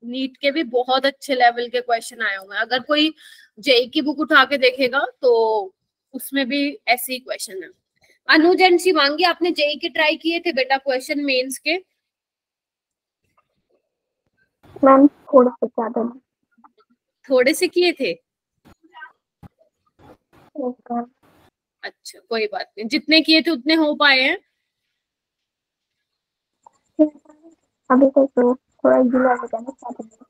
नीट के भी बहुत अच्छे लेवल के क्वेश्चन आए हुए हैं। अगर कोई जेई की बुक उठा के देखेगा तो उसमें भी ऐसे ही क्वेश्चन है। अनुज एंड शिवांगी आपने जेई के ट्राई किए थे बेटा क्वेश्चन मेंस के? मैम थोड़ा सा ज़्यादा थोड़े से किए थे? अच्छा कोई बात नहीं। जितने किए थे उतने हो पाए हैं। अभी तक तो थोड़ा इजी का ना ज़्यादा में।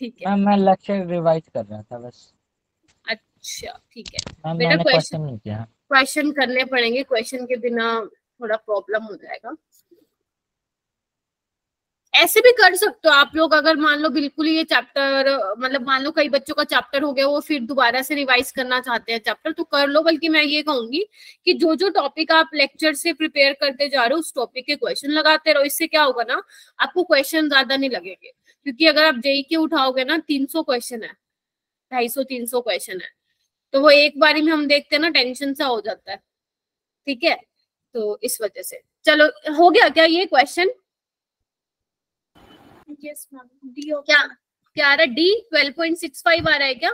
ठीक है। मैम मैं लेक्चर रिवाइज कर रहा था बस। अच्छा ठीक है। बेटा क्वेश्चन क्वेश्चन करने पड़ेंगे। क्वेश्चन के बिना थोड़ा प्रॉब्लम हो जाएगा। ऐसे भी कर सकते हो आप लोग अगर मान लो बिल्कुल ये चैप्टर मतलब मान लो कई बच्चों का चैप्टर हो गया, वो फिर दोबारा से रिवाइज करना चाहते हैं चैप्टर तो कर लो। बल्कि मैं ये कहूँगी कि जो जो टॉपिक आप लेक्चर से प्रिपेयर करते जा रहे हो, उस टॉपिक के क्वेश्चन लगाते रहो। इससे क्या होगा ना, आपको क्वेश्चन ज़्यादा नहीं लगेंगे। क्योंकि अगर आप जेई के उठाओगे ना, तीन सौ क्वेश्चन है, ढाई सौ, तीन सौ क्वेश्चन है। तो वो एक बारी में हम देखते हैं ना टेंशन सा हो जाता है। ठीक है? तो इस वजह से। चलो, हो गया क्या ये क्वेश्चन क्या? आ रहा है? D twelve point six five आ रहा है क्या?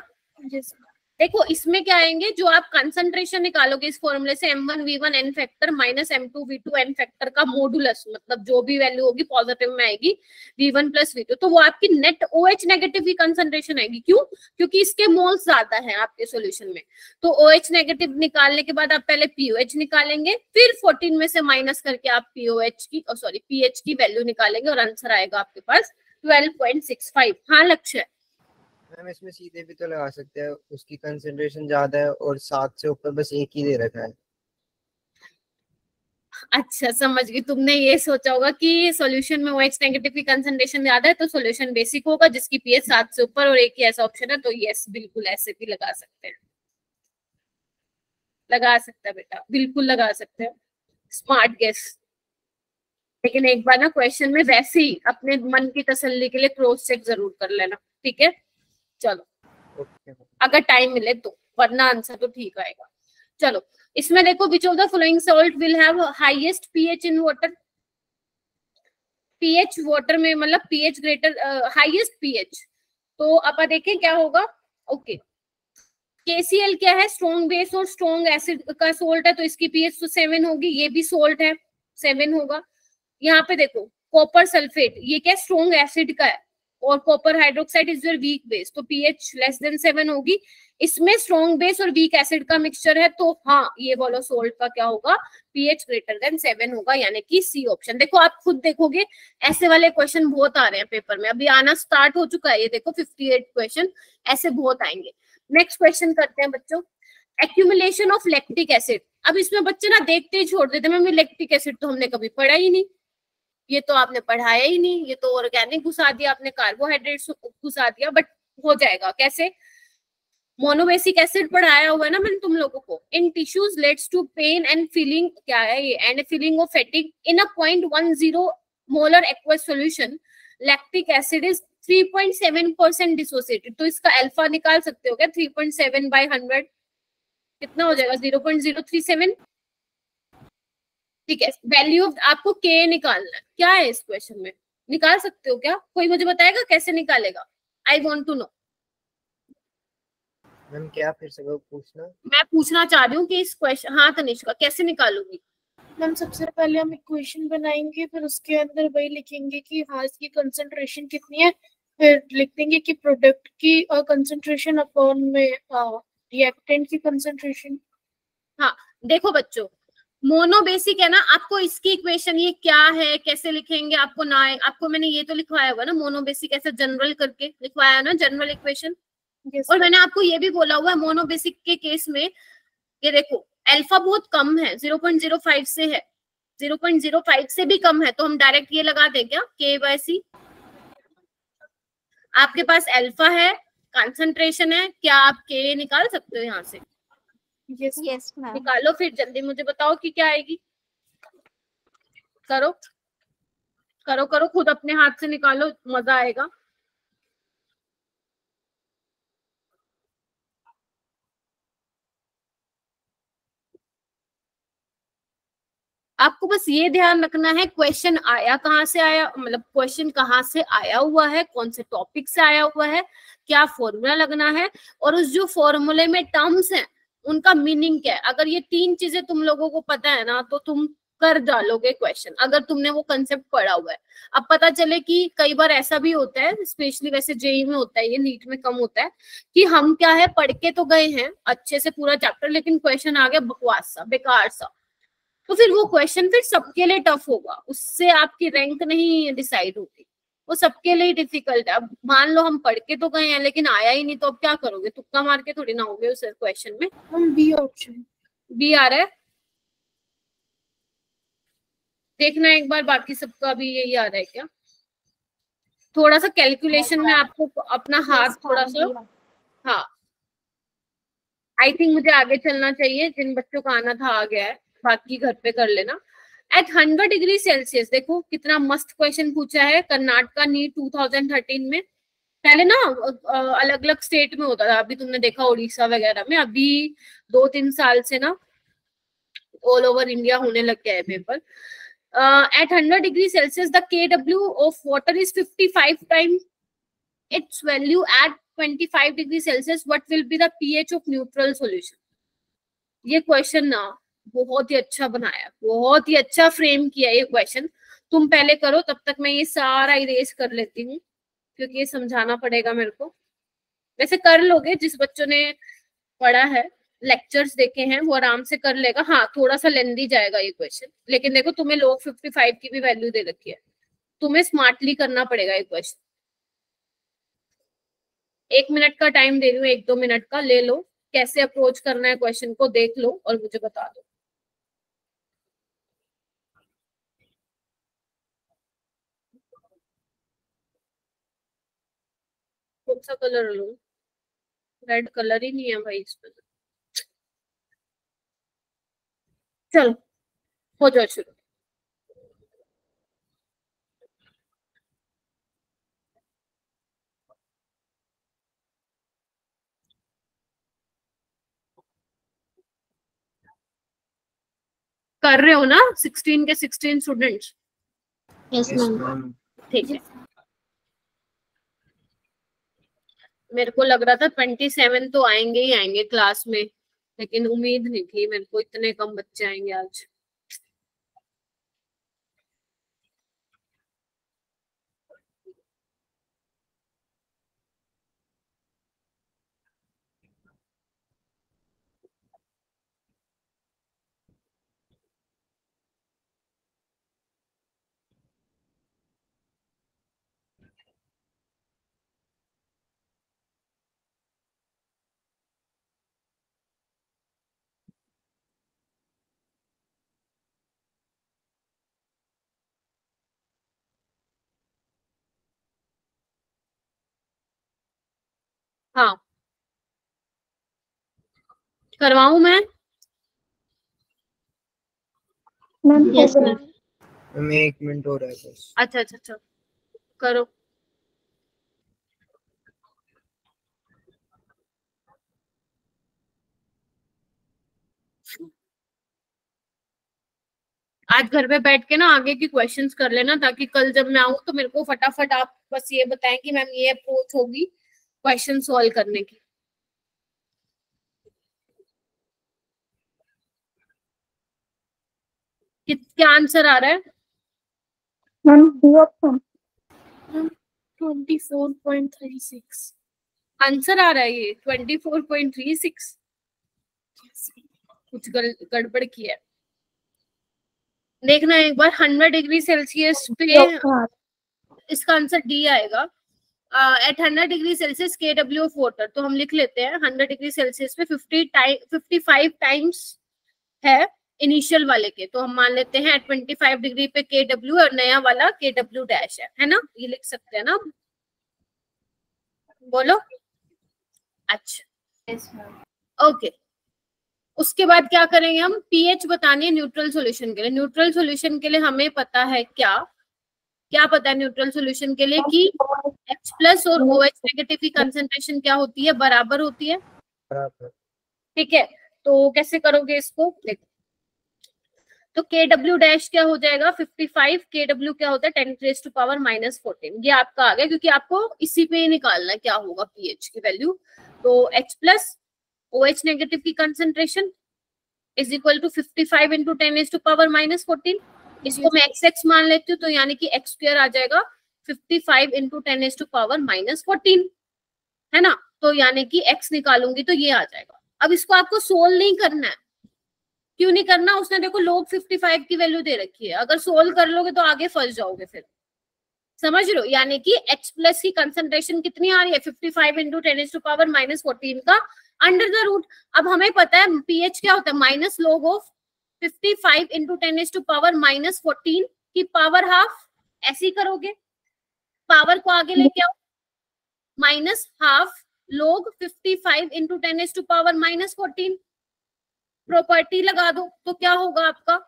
यस देखो, इसमें क्या आएँगे? जो आप कंसंट्रेशन निकालोगे इस फॉर्मूले से M one V one N factor minus M two V two N factor का मॉडुलस मतलब जो भी वैल्यू होगी पॉजिटिव में आएगी V one plus V two तो वो आपकी नेट ओ एच नेगेटिव की कंसंट्रेशन आएगी। क्यों? क्योंकि इसके मोल्स ज़्यादा है आपके सॉल्यूशन में। तो ओ एच नेगेटिव निकालने के बाद आप पहले पीओएच निकालेंगे, फिर 14 में से माइनस करके आप पीओएच की सॉरी पीएच की वैल्यू निकालेंगे और आंसर आएगा आपके पास 12.65 हाँ लक्ष्य मैम, इसमें सीधे भी तो लगा सकते हैं, उसकी कंसंट्रेशन ज़्यादा है और सात से ऊपर बस एक ही दे रखा है। अच्छा समझ गई। तुमने ये सोचा होगा कि सॉल्यूशन में OH नेगेटिव की कंसंट्रेशन ज़्यादा है तो सॉल्यूशन बेसिक होगा, जिसकी पीएच सात से ऊपर और एक ही ऐसा ऑप्शन है तो यस बिल्कुल ऐसे भी लगा सकते हैं। लगा सकते हैं बेटा, बिल्कुल लगा सकते हैं। स्मार्ट गेस लेकिन एक बार ना क्वेश्चन में वैसे ही अपने मन की तसल्ली के लिए क्रॉस चेक ज़रूर कर लेना, ठीक है? चलो। अगर टाइम मिले तो वरना आंसर तो ठीक आएगा। चलो इसमें देखो which of the following salt will have highest pH in water pH water में मतलब पीएच ग्रेटर हाईएस्ट पीएच तो अब देखें क्या होगा। ओके KCl क्या है? स्ट्रॉन्ग बेस और स्ट्रॉन्ग एसिड का सोल्ट है तो इसकी पीएच तो सेवन होगी ये भी सोल्ट है सेवन होगा। यहाँ पे देखो कॉपर सल्फेट ये क्या स्ट्रॉन्ग एसिड का है। और copper hydroxide is your weak base तो पीएच लेस देन सेवन होगी। इसमें स्ट्रॉन्ग बेस और वीक एसिड का मिक्सचर है तो हाँ ये बोलो सोल्ट का क्या होगा? पीएच ग्रेटर देन सेवन होगा, यानी कि सी ऑप्शन देखो, आप खुद देखोगे, ऐसे वाले क्वेश्चन बहुत आ रहे हैं पेपर में। अभी आना स्टार्ट हो चुका है, ये देखो 58 क्वेश्चन ऐसे बहुत आएँगे। नेक्स्ट क्वेश्चन करते हैं बच्चों। एक्यूमुलेशन ऑफ़ लैक्टिक एसिड अब इसमें बच्चे ना देखते ही छोड़ देते मैम लैक्टिक एसिड तो हमने कभी पढ़ा ही नहीं। ये तो आपने पढ़ाया ही नहीं, ये तो ऑर्गेनिक घुसा दिया आपने कार्बोहाइड्रेट्स घुसा दिया बट हो जाएगा। कैसे? मोनोबेसिक एसिड पढ़ाया हुआ है ना मैंने तुम लोगों को। In tissues leads to pain and feeling क्या है ये? And feeling of fatigue in a point one zero molar aqueous solution lactic acid is 3.7 percent dissociated तो इसका अल्फ़ा निकाल सकते हो क्या? 3.7 बाय 100 कितना हो जाएगा? 0.037 ठीक है वैल्यू ऑफ़ आपको के निकालना है। क्या है इस क्वेश्चन में? निकाल सकते हो क्या? कोई मुझे बताएगा कैसे निकालेगा? I want to know ma'am क्या फिर से पूछना? मैं पूछना चाह रही हूँ कि इस क्वेश्चन हाँ तनिष्का कैसे निकालूँगी? मैम सबसे पहले हम इक्वेशन बनाएँगे फिर उसके अंदर वही लिखेंगे कि हाँ इसकी कंसंट्रेशन कितनी है फिर लिख देंगे कि प्रोडक्ट की कंसंट्रेशन अपॉन में रिएक्टेंट की कंसंट्रेशन हाँ देखो बच्चों मोनो बेसिक है ना आपको इसकी इक्वेशन ये क्या है कैसे लिखेंगे आपको ना आपको मैंने ये तो लिखवाया हुआ ना मोनो बेसिक ऐसे जनरल करके लिखवाया है ना जनरल इक्वेशन yes, और मैंने आपको ये भी बोला हुआ है मोनो बेसिक के केस में ये देखो अल्फ़ा बहुत कम है 0.05 से है 0.05 से भी कम है तो हम डायरेक्ट ये लगा दें क्या के बाय सी आपके पास अल्फ़ा है कंसंट्रेशन है क्या आप के निकाल सकते हो यहाँ से? यस यस निकालो फिर जल्दी मुझे बताओ कि क्या आएगी। करो। करो करो खुद अपने हाथ से निकालो मज़ा आएगा। आपको बस ये ध्यान रखना है क्वेश्चन आया कहाँ से आया मतलब क्वेश्चन कहाँ से आया हुआ है कौन से टॉपिक से आया हुआ है क्या फॉर्मूला लगना है और उस जो फॉर्मूले में टर्म्स हैं उनका मीनिंग क्या है? अगर ये तीन चीज़ें तुम लोगों को पता है ना तो तुम कर डालोगे क्वेश्चन अगर तुमने वो कंसेप्ट पढ़ा हुआ है। अब पता चले कि कई बार ऐसा भी होता है स्पेशली वैसे जेई में होता है ये, नीट में कम होता है, कि हम क्या है पढ़ के तो गए हैं, अच्छे से पूरा चैप्टर लेकिन क्वेश्चन आ गया बकवास सा, बेकार सा। तो फिर वो क्वेश्चन फिर सबके लिए टफ होगा, उससे आपकी रैंक नहीं डिसाइड होती। वो सबके लिए डिफ़िकल्ट है। अब मान लो हम पढ़ के तो गए हैं लेकिन आया ही नहीं तो अब क्या करोगे? तुक्का मार के थोड़ी ना होगे उस क्वेश्चन में? हम बी ऑप्शन बी आ रहा है। देखना एक बार बाकी सबका भी यही आ रहा है क्या? थोड़ा सा कैलकुलेशन में आपको अपना हाथ थोड़ा सा हाँ। आई थिंक मुझे आगे चलना चाहिए। जिन बच्चों का आना था आ गया है। बाकी घर पे कर लेना। एट हंड्रेड डिग्री सेल्सियस देखो कितना मस्त क्वेश्चन पूछा है कर्नाटका नीट 2013 में। पहले ना अलग अलग स्टेट में होता था, अभी तुमने देखा उड़ीसा वगैरह में, अभी दो तीन साल से ना ऑल ओवर इंडिया होने लग गया है paper at hundred degree Celsius the K W of water is fifty five time its value at twenty five degree Celsius what will be the pH of neutral solution ये question ना बहुत ही अच्छा बनाया, बहुत ही अच्छा फ्रेम किया ये question तुम पहले करो, तब तक मैं ये सारा इरेज कर लेती हूँ, क्योंकि ये समझाना पड़ेगा मेरे को. वैसे कर लोगे, जिस बच्चों ने पढ़ा है लेक्चर्स देखे हैं, वो आराम से कर लेगा. हाँ थोड़ा सा लेंदी जाएगा ये क्वेश्चन लेकिन देखो, तुम्हें लोग 55 की भी वैल्यू दे रखी है. तुम्हें स्मार्टली करना पड़ेगा ये क्वेश्चन एक मिनट का टाइम दे रही हूँ, एक दो मिनट का. ले लो, कैसे अप्रोच करना है क्वेश्चन को, देख लो और मुझे बता दो. कौन सा कलर लो? रेड कलर ही नहीं है भाई इसमें चलो हो जाओ शुरू। कर रहे हो ना? सिक्सटीन के सिक्सटीन स्टूडेंट्स यस मैम ठीक है। मेरे को लग रहा था ट्वेंटी सेवन तो आएँगे ही आएँगे क्लास में, लेकिन उम्मीद नहीं थी मेरे को इतने कम बच्चे आएँगे आज। हाँ। करवाऊं मैं? यस मैम मैम एक मिनट हो रहा है बस। अच्छा अच्छा अच्छा। करो। आज घर पे बैठ के ना आगे की क्वेश्चंस कर लेना ताकि कल जब मैं आऊँ तो मेरे को फटाफट आप बस ये बताएँ कि मैम ये अप्रोच होगी। क्वेश्चन सॉल्व करने की। क्या आंसर आ रहा है? Twenty four point six answer आ रहा है ये twenty four point three six कुछ गड़बड़ की है। देखना एक बार हंड्रेड डिग्री सेल्सियस पे इसका आंसर डी आएगा। At hundred degree Celsius K W of water तो हम लिख लेते हैं हंड्रेड डिग्री सेल्सियस पे fifty time fifty five times है इनिशियल वाले के तो हम मान लेते हैं ट्वेंटी फाइव डिग्री पे के डब्ल्यू और नया वाला के डब्ल्यू डैश है है ना? ये लिख सकते हैं ना बोलो। अच्छा। ओके। उसके बाद क्या करेंगे हम? पीएच बताने न्यूट्रल सॉल्यूशन के लिए। न्यूट्रल सॉल्यूशन के लिए हमें पता है क्या? क्या पता है न्यूट्रल सॉल्यूशन के लिए कि H प्लस और ओ एच नेगेटिव की कंसेंट्रेशन क्या होती है? बराबर होती है। ठीक है तो कैसे करोगे इसको? देखो। तो के डब्ल्यू डैश क्या हो जाएगा? 55 के डब्ल्यू क्या होता है? Ten raise to power minus fourteen ये आपका आ गया क्योंकि आपको इसी पे निकालना क्या होगा पीएच की वैल्यू तो H plus O H negative की concentration is equal to 55 five into ten raise to power minus fourteen इसको मैं एक्स एक्स मान लेती हूँ तो यानी कि एक्स स्क्र आ जाएगा 55 five into ten raise to power minus fourteen है ना? तो यानी कि x निकालूँगी तो ये आ जाएगा। अब इसको आपको सोल्व नहीं करना है। क्यों नहीं करना? उसने देखो लोग 55 की वैल्यू दे रखी है। अगर सोल्व कर लोगे तो आगे फंस जाओगे फिर। समझ लो यानी कि H प्लस की कंसंट्रेशन कितनी आ रही है? 55 five into ten S to power minus fourteen का। अंडर द रूट अब हमें पता है पीएच क्या होता है? Minus log of 55 five into ten to power minus fourteen की पावर हाफ़ ऐसी करोगे? पावर को आगे लेके आओ। Minus half log 55 five into ten to power minus fourteen property लगा दो तो क्या होगा आपका?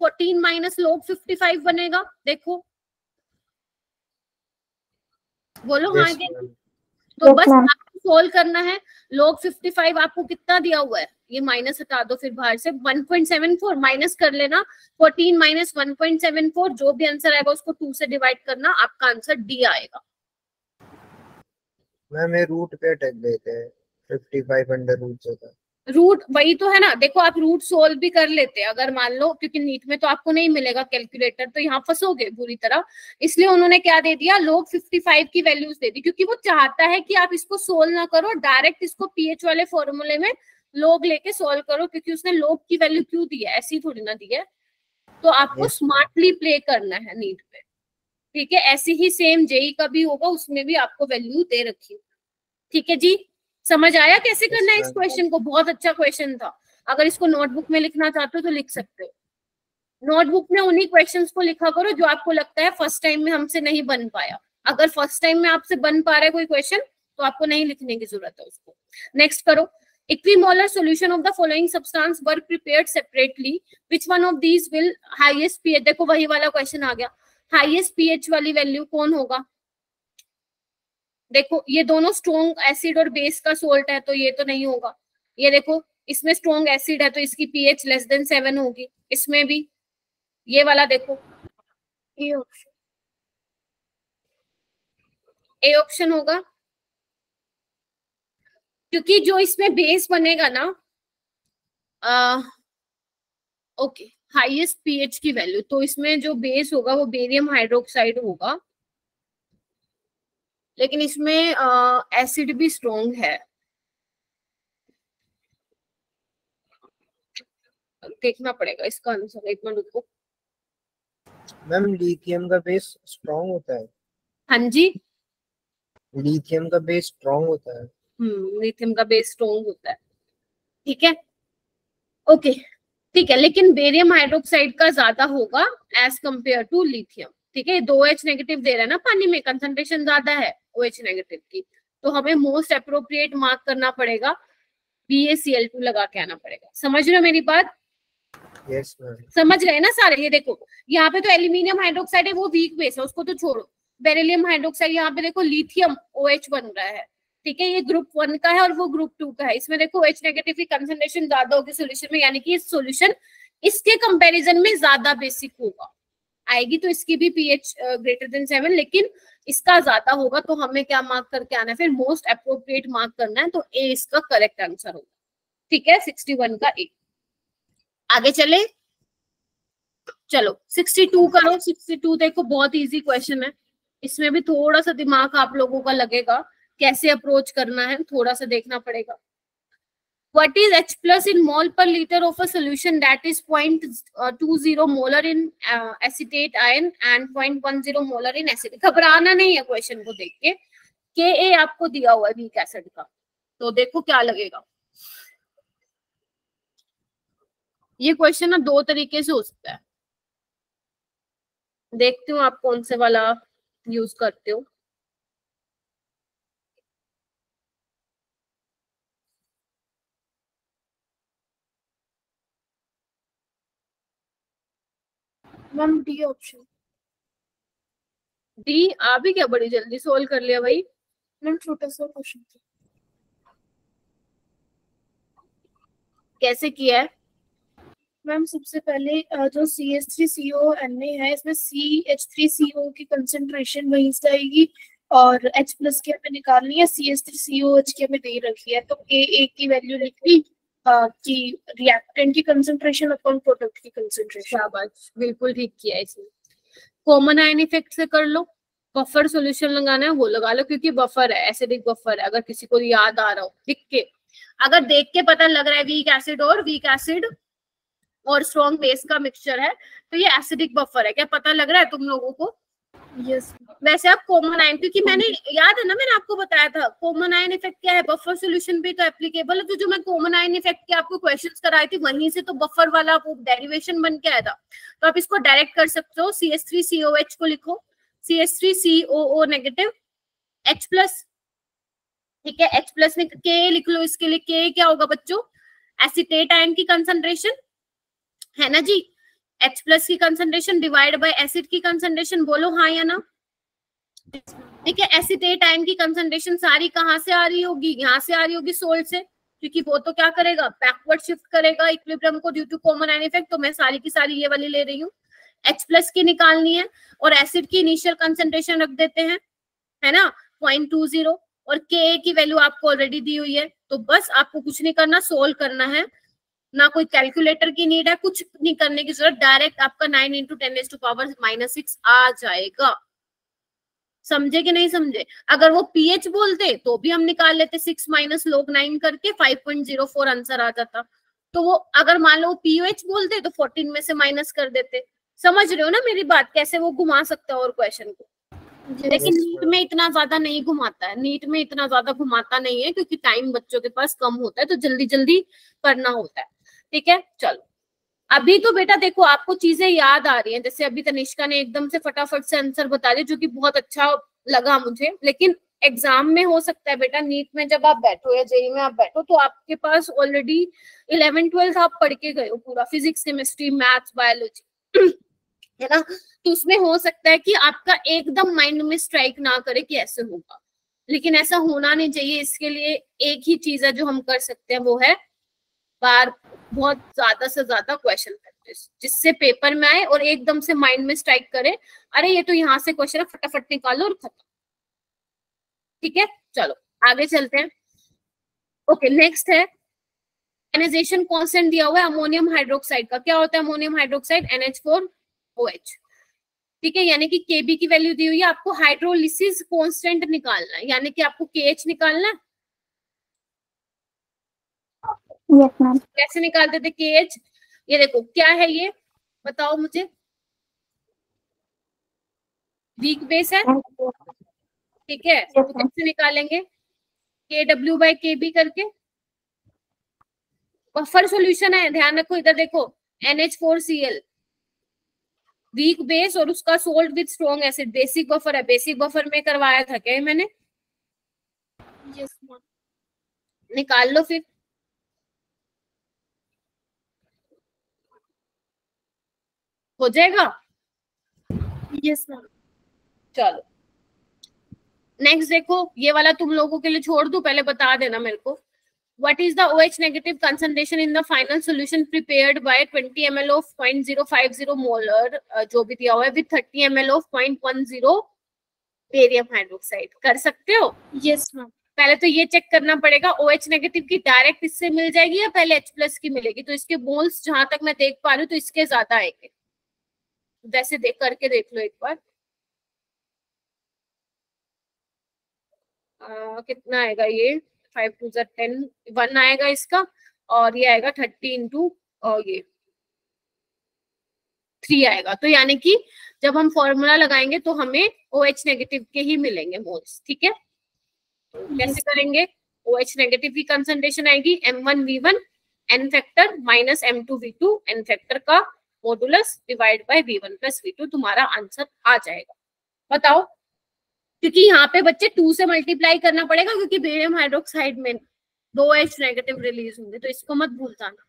14 माइनस लोग 55 बनेगा देखो। बोलो हाँ Yes, ma'am. तो बस आपको सोल्व करना है। लोग 55 आपको कितना दिया हुआ है? ये माइनस हटा दो फिर बाहर से। 1.74 माइनस कर लेना। 14 माइनस 1.74 जो भी आंसर आएगा उसको 2 से डिवाइड करना। आपका आंसर डी आएगा। मैम, ये रूट पे अटक गए थे। 55 अंडर रूट से था रूट वही तो है ना देखो आप रूट सोल्व भी कर लेते हैं अगर मान लो क्योंकि नीट में तो आपको नहीं मिलेगा कैलकुलेटर तो यहाँ फंसोगे बुरी तरह। इसलिए उन्होंने क्या दे दिया लोग 55 की वैल्यूज़ दे दी क्योंकि वो चाहता है कि आप इसको सोल्व ना करो डायरेक्ट इसको पीएच वाले फॉर्मूले में लोग लेके सोल्व करो क्योंकि उसने लोग की वैल्यू क्यों दी है? ऐसी थोड़ी ना दी है। तो आपको स्मार्टली प्ले करना है नीट पे। ठीक है ऐसे ही सेम जेई का भी होगा उसमें भी आपको वैल्यू दे रखी ठीक है जी? समझ आया कैसे करना है इस क्वेश्चन को? बहुत अच्छा क्वेश्चन था। अगर इसको नोटबुक में लिखना चाहते हो तो लिख सकते हो। नोटबुक में उन्हीं क्वेश्चंस को लिखा करो जो आपको लगता है फ़र्स्ट टाइम में हमसे नहीं बन पाया। अगर फ़र्स्ट टाइम में आपसे बन पा रहा है कोई क्वेश्चन तो आपको नहीं लिखने की ज़रूरत है उसको। नेक्स्ट करो। equimolar solution of the following substance were prepared separately. Which one of these will highest pH? देखो वही वाला क्वेश्चन आ गया। हाईएस्ट pH वाली वैल्यू कौन होगा? देखो ये दोनों स्ट्रॉन्ग एसिड और बेस का सोल्ट है तो ये तो नहीं होगा। ये देखो इसमें स्ट्रॉन्ग एसिड है तो इसकी पीएच लेस देन सेवन होगी। इसमें भी ये वाला देखो। ये ऑप्शन ए ऑप्शन होगा। क्योंकि जो इसमें बेस बनेगा ना ओके हाईएस्ट पीएच की वैल्यू तो इसमें जो बेस होगा वो बेरियम हाइड्रोक्साइड होगा। लेकिन इसमें एसिड भी स्ट्रॉन्ग है। देखना पड़ेगा इसका आंसर एक मिनट रुको। मैम लिथियम का बेस स्ट्रॉन्ग होता है। हाँ जी। लिथियम का बेस स्ट्रॉन्ग होता है। हम्म लिथियम का बेस स्ट्रॉन्ग होता है। ठीक है? ओके ठीक है लेकिन बेरियम हाइड्रोक्साइड का ज़्यादा होगा एज कंपेयर टू लिथियम ठीक है दो एच नेगेटिव दे रहा है ना पानी में कंसंट्रेशन ज़्यादा है। ओ एच नेगेटिव की। तो हमें मोस्ट अप्रोप्रिएट मार्क करना पड़ेगा B A C L two लगा के आना पड़ेगा। समझ रहे हो मेरी बात? मैम समझ गए ना सारे? ये देखो यहाँ पे तो एल्यूमिनियम हाइड्रोक्साइड है वो वीक बेस है उसको तो छोड़ो। बेरिलियम हाइड्रोक्साइड यहाँ पे देखो लिथियम ओ OH बन रहा है। ठीक है ये ग्रुप वन का है और वो ग्रुप टू का है। इसमें देखो एच नेगेटिव की कंसेंट्रेशन ज़्यादा होगी सोल्यूशन में यानी कि सोल्यूशन इसके कंपैरिजन में ज़्यादा बेसिक होगा। आएगी तो इसकी भी पीएच ग्रेटर देन सेवन लेकिन इसका ज़्यादा होगा तो हमें क्या मार्क करके आना है? फिर मोस्ट अप्रोप्रिएट मार्क करना है तो ए इसका करेक्ट आंसर होगा। ठीक है? सिक्सटी वन का ए आगे चले। चलो सिक्सटी टू करो। सिक्सटी टू देखो, बहुत इजी क्वेश्चन है। इसमें भी थोड़ा सा दिमाग आप लोगों का लगेगा। कैसे अप्रोच करना है, थोड़ा सा देखना पड़ेगा। What is h plus in mole per liter of a solution that is 0.20 molar in uh, acetate ion and 0.10 molar in acid घबराना नहीं है क्वेश्चन को देख के के ए आपको दिया हुआ है वीक एसिड का तो देखो क्या लगेगा ये क्वेश्चन ना दो तरीके से हो सकता है देखती हूँ आप कौन से वाला यूज़ करते हो मैम डी ऑप्शन डी आप भी क्या बड़ी जल्दी सोल्व कर लिया भाई? मैम छोटा सा क्वेश्चन कैसे किया है? मैम सबसे पहले जो C S three C O N A है इसमें सी एच थ्री सी ओ की कंसेंट्रेशन वहीं से आएगी और एच प्लस की हमें निकालनी है C S three C O H की हमें दे रखी है। तो ए ए की वैल्यू लिख। ली कि रिएक्टेंट की कंसेंट्रेशन अपॉन प्रोडक्ट की कंसेंट्रेशन शाबाश, बिल्कुल ठीक किया इसने। कॉमन आयन इफ़ेक्ट से कर लो बफर सॉल्यूशन लगाना है, वो लगा लो, क्योंकि बफर है एसिडिक बफर है, अगर किसी को याद आ रहा हो लिख के। अगर देख के पता लग रहा है वीक एसिड और वीक एसिड और स्ट्रॉन्ग बेस का मिक्सचर है तो ये एसिडिक बफर है। क्या पता लग रहा है तुम लोगों को? यस वैसे आप कॉमन आयन क्योंकि मैंने याद है ना, मैंने आपको बताया था कॉमन आयन इफ़ेक्ट क्या है? बफर सॉल्यूशन पे तो एप्लीकेबल है। तो जो मैं कॉमन आयन इफ़ेक्ट के आपको क्वेश्चंस कराई थी, वहीं से तो बफर वाला वो डेरिवेशन बन के आया था। तो आप इसको डायरेक्ट कर सकते हो। C S three C O H को लिखो। C S three C O O negative H plus ठीक है? एच प्लस में के लिख लो इसके लिए। के क्या होगा बच्चों? एसिटेट आयन की कंसंट्रेशन है ना जी? H प्लस की कंसंट्रेशन डिवाइड बाय एसिड की कंसंट्रेशन बोलो हाँ या ना? ठीक है एसिटेट आयन की कंसंट्रेशन सारी कहाँ से आ रही होगी? यहाँ से आ रही होगी सोल्ट से, क्योंकि वो तो क्या करेगा? बैकवर्ड शिफ्ट करेगा इक्विलिब्रियम को due to common ion effect तो मैं सारी की सारी ये वाली ले रही हूँ। एच प्लस की निकालनी है और एसिड की इनिशियल कंसेंट्रेशन रख देते हैं, है ना? पॉइंट टू ज़ीरो और के की वैल्यू आपको ऑलरेडी दी हुई है। तो बस आपको कुछ नहीं करना सोल्व करना है। ना कोई कैलकुलेटर की नीड है कुछ नहीं करने की ज़रूरत डायरेक्ट आपका nine into ten S to power minus six आ जाएगा। समझे कि नहीं समझे? अगर वो पीएच बोलते तो भी हम निकाल लेते सिक्स माइनस लोग नाइन करके five point zero four answer आ जाता। तो वो अगर मान लो पीओएच बोलते तो फोर्टीन में से माइनस कर देते। समझ रहे हो ना मेरी बात? कैसे वो घुमा सकता है और क्वेश्चन को? लेकिन नीट में इतना ज़्यादा नहीं घुमाता है। नीट में इतना ज़्यादा घुमाता नहीं है क्योंकि टाइम बच्चों के पास कम होता है तो जल्दी जल्दी करना होता है। ठीक है? चलो। अभी तो बेटा देखो, आपको चीज़ें याद आ रही हैं। जैसे अभी तनिष्का ने एकदम से फटाफट से आंसर बता दिया, जो कि बहुत अच्छा लगा मुझे। लेकिन एग्ज़ाम में हो सकता है बेटा, नीट में जब आप बैठो या जेई में आप बैठो तो आपके पास ऑलरेडी इलेवन ट्वेल्थ आप पढ़ के गए हो पूरा। फिजिक्स केमिस्ट्री मैथ्स बायोलॉजी है ना? तो उसमें हो सकता है कि आपका एकदम माइंड में स्ट्राइक ना करे कि ऐसे होगा। लेकिन ऐसा होना नहीं चाहिए। इसके लिए एक ही चीज़ है जो हम कर सकते हैं, वो है बार बहुत ज़्यादा से ज़्यादा क्वेश्चन प्रैक्टिस जिससे पेपर में आए और एकदम से माइंड में स्ट्राइक करे, अरे ये तो यहाँ से क्वेश्चन है, फटाफट निकालो और खत्म। ठीक है? चलो, आगे चलते हैं। ओके नेक्स्ट है। एनाइजेशन कांस्टेंट दिया हुआ है अमोनियम हाइड्रोक्साइड का। क्या होता है अमोनियम हाइड्रोक्साइड NH4 OH ठीक है, यानी कि केबी की वैल्यू दी हुई है। आपको हाइड्रोलिसिस कांस्टेंट निकालना है, यानी कि आपको केएच निकालना है। यस मैम कैसे निकालते थे केएच ये देखो क्या है ये? बताओ मुझे। वीक बेस है? ठीक है तो कैसे निकालेंगे? K W by K B करके। बफर सॉल्यूशन है ध्यान रखो इधर देखो NH4Cl वीक बेस और उसका salt with strong acid basic buffer है बेसिक बफर में करवाया था क्या मैंने? यस मैम निकाल लो फिर। हो जाएगा? यस मैम चलो। नेक्स्ट देखो ये वाला तुम लोगों के लिए छोड़ दूँ पहले बता देना मेरे को। What is the OH negative concentration in the final solution prepared by 20 ml of 0.050 molar uh, जो भी दिया हुआ है with 30 ml of 0.10 barium hydroxide कर सकते हो? यस मैम पहले तो ये चेक करना पड़ेगा ओ एच नेगेटिव की डायरेक्ट इससे मिल जाएगी या पहले एच प्लस की मिलेगी? तो इसके मोल्स जहाँ तक मैं देख पा रही हूँ तो इसके ज़्यादा आएँगे। वैसे देख करके देख लो एक बार। कितना आएगा ये? फाइव टू जर टेन वन आएगा इसका और ये आएगा थर्टी इंटू और ये। थ्री आएगा। तो यानी कि जब हम फॉर्मूला लगाएँगे तो हमें ओ एच नेगेटिव के ही मिलेंगे मोल्स ठीक है? कैसे करेंगे? ओ एच नेगेटिव की कंसंट्रेशन आएगी M one V one N factor minus M two V two N factor का modulus divide by V one plus V two तुम्हारा आंसर आ जाएगा। बताओ, क्योंकि यहाँ पे बच्चे टू से मल्टीप्लाई करना पड़ेगा, क्योंकि बेरियम हाइड्रोक्साइड में दो एच नेगेटिव रिलीज़ होंगे तो इसको मत भूल जाना।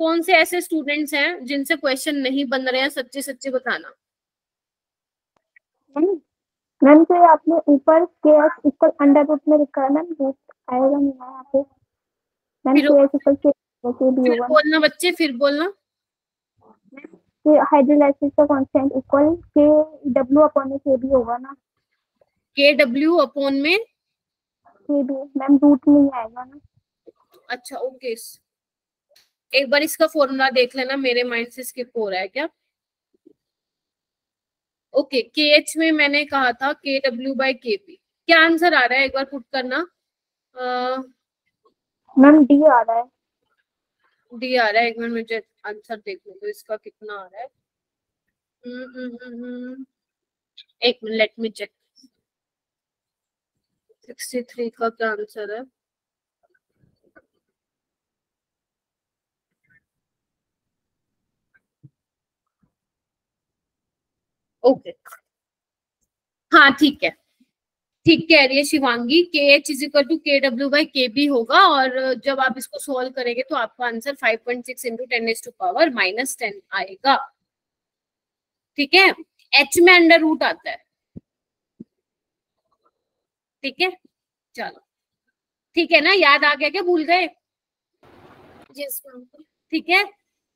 कौन से ऐसे स्टूडेंट्स हैं जिनसे क्वेश्चन नहीं बन रहे हैं, सच्चे सच्चे बताना? मैम जो आपने ऊपर के अंडर रूट में लिखा है मैम आएगा नहीं ना यहाँ पे। मैम फिर- के के के भी होगा। बोलना बच्चे फिर बोलना। कि हाइड्रोलाइसिस का constant equal K W upon में के भी होगा ना। के डब्ल्यू अपॉन में? के भी मैम रूट में आएगा ना। अच्छा ओके एक बार इसका फॉर्मूला देख लेना मेरे माइंड से स्किप हो रहा है क्या? ओके के एच में मैंने कहा था K W by K P क्या आंसर आ रहा है? एक बार पुट करना। मैम डी आ रहा है। डी आ रहा है। एक मिनट मुझे आंसर देखने दो इसका कितना आ रहा है? हम्म, हम्म, हम्म। एक minute let me check sixty three का क्या आंसर है? ओके हाँ ठीक है। ठीक कह रही है Shivangi K H is equal to K W by K B होगा और जब आप इसको सोल्व करेंगे तो आपका answer 5.6 point six into ten raise to power minus ten आएगा। ठीक है? एच में अंडर रूट आता है। ठीक है? चलो। ठीक है ना? याद आ गया क्या? भूल गए? ठीक है?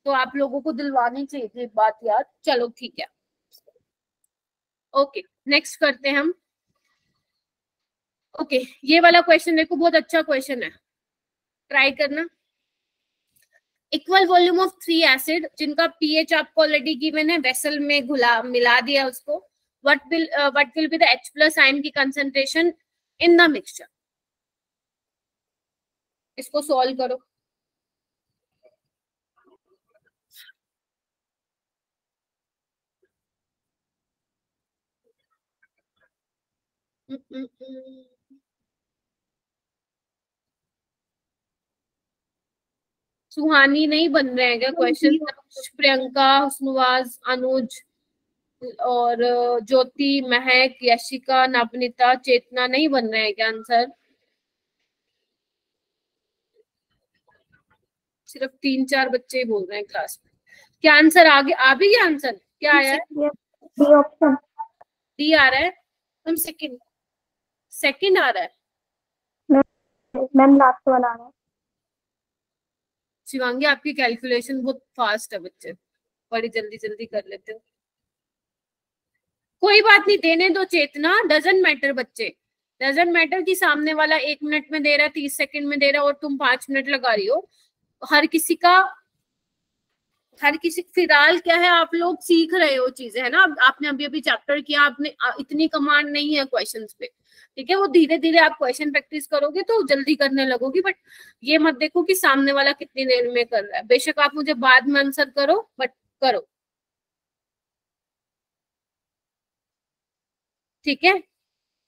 तो आप लोगों को दिलवानी चाहिए थी बात याद। चलो ठीक है। ओके नेक्स्ट करते हैं हम। ओके ये वाला क्वेश्चन देखो बहुत अच्छा क्वेश्चन है। ट्राई करना। Equal volume of three acid जिनका पीएच आपको ऑलरेडी गिवन है वेसल में घुला मिला दिया उसको what will what will be the H plus ion की कंसंट्रेशन इन द मिक्सचर इसको सॉल्व करो। Mm, सुहानी नहीं बन रहे हैं क्या? क्वेश्चन प्रियंका हुस्नवाज अनुज और ज्योति महक यशिका नवनीता चेतना नहीं बन रहे हैं क्या आंसर? सिर्फ़ तीन चार बच्चे ही बोल रहे हैं क्लास में। क्या आंसर आगे आ भी गया आंसर? क्या आया है? डी ऑप्शन डी आ रहा है? मैम सेकंड सेकंड आ रहा है। मैम लास्ट वाला आ रहा है। शिवांगी, आपकी कैलकुलेशन बहुत फास्ट है बच्चे। बड़ी जल्दी जल्दी कर लेते हो। कोई बात नहीं, देने दो चेतना। डजेंट मैटर बच्चे। डजेंट मैटर कि सामने वाला एक मिनट में दे रहा है, तीस सेकंड में दे रहा है और तुम पाँच मिनट लगा रही हो। हर किसी का, हर किसी, फ़िलहाल क्या है, आप लोग सीख रहे हो चीज़ें, है ना? आपने अभी अभी चैप्टर किया, आपने इतनी कमांड नहीं है क्वेश्चंस पे। ठीक है? वो धीरे धीरे आप क्वेश्चन प्रैक्टिस करोगे तो जल्दी करने लगोगी बट ये मत देखो कि सामने वाला कितनी देर में कर रहा है। बेशक आप मुझे बाद में आंसर करो बट करो। ठीक है?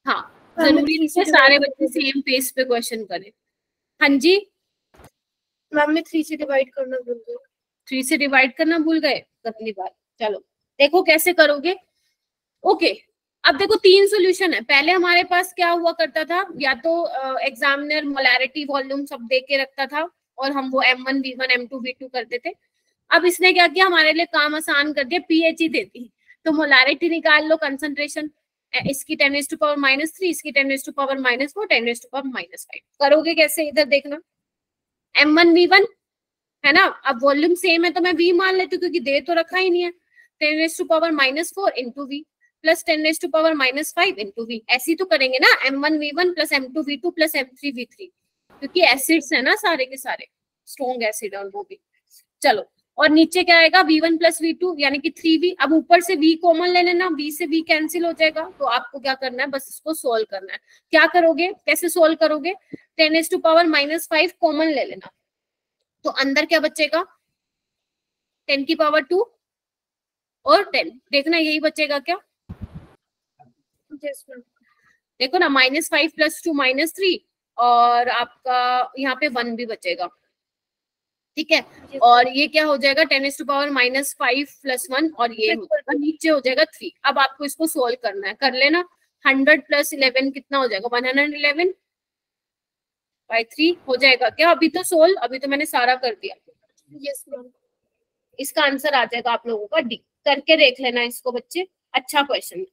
हाँ हाँ, ज़रूरी नहीं है सारे बच्चे सेम पेस पे क्वेश्चन करें। हाँ जी? मैम मैं थ्री से डिवाइड करना भूल गई। थ्री से डिवाइड करना भूल गए? अगली बार चलो देखो कैसे करोगे। ओके अब देखो, तीन सोल्यूशन है। पहले हमारे पास क्या हुआ करता था? या तो एग्जामिनर मोलैरिटी वॉल्यूम सब दे के रखता था, और हम वो M one V one M two V two करते थे। अब इसने क्या किया? हमारे लिए काम आसान कर दिया पीएच ही देती तो मोलैरिटी निकाल लो कंसंट्रेशन इसकी ten raise to power minus three इसकी ten raise to power minus four ten raise to power minus five करोगे कैसे इधर देखना? एम वन वी वन है ना? अब वॉल्यूम सेम है तो मैं वी मान लेती हूँ, क्योंकि दे तो रखा ही नहीं है। Ten raise to power minus four into V plus ten raise to power minus five into V ऐसी तो करेंगे ना M one V one plus M two V two plus M three V three क्योंकि acids है ना सारे के सारे. स्ट्रॉन्ग एसिड और वो भी. चलो, और नीचे क्या आएगा? V one plus V two यानी कि थ्री वी अब ऊपर से वी कॉमन ले लेना वी से वी कैंसिल हो जाएगा तो आपको क्या करना है? बस इसको सोल्व करना है. क्या करोगे? कैसे सोल्व करोगे? Ten raise to power minus five common ले लेना. तो अंदर क्या बचेगा? टेन की पावर टू और टेन देखना यही बचेगा क्या? देखो ना minus five plus two minus three और आपका यहाँ पे वन भी बचेगा। ठीक है? और ये क्या हो जाएगा? Ten raise to power minus five plus one और ये हो जाएगा नीचे हो जाएगा थ्री अब आपको इसको सोल्व करना है। कर लेना। हंड्रेड प्लस इलेवन कितना हो जाएगा? One hundred eleven by three हो जाएगा क्या? अभी तो सोल्व अभी तो मैंने सारा कर दिया। यस मैम इसका आंसर आ जाएगा आप लोगों का डी करके देख लेना इसको बच्चे। अच्छा क्वेश्चन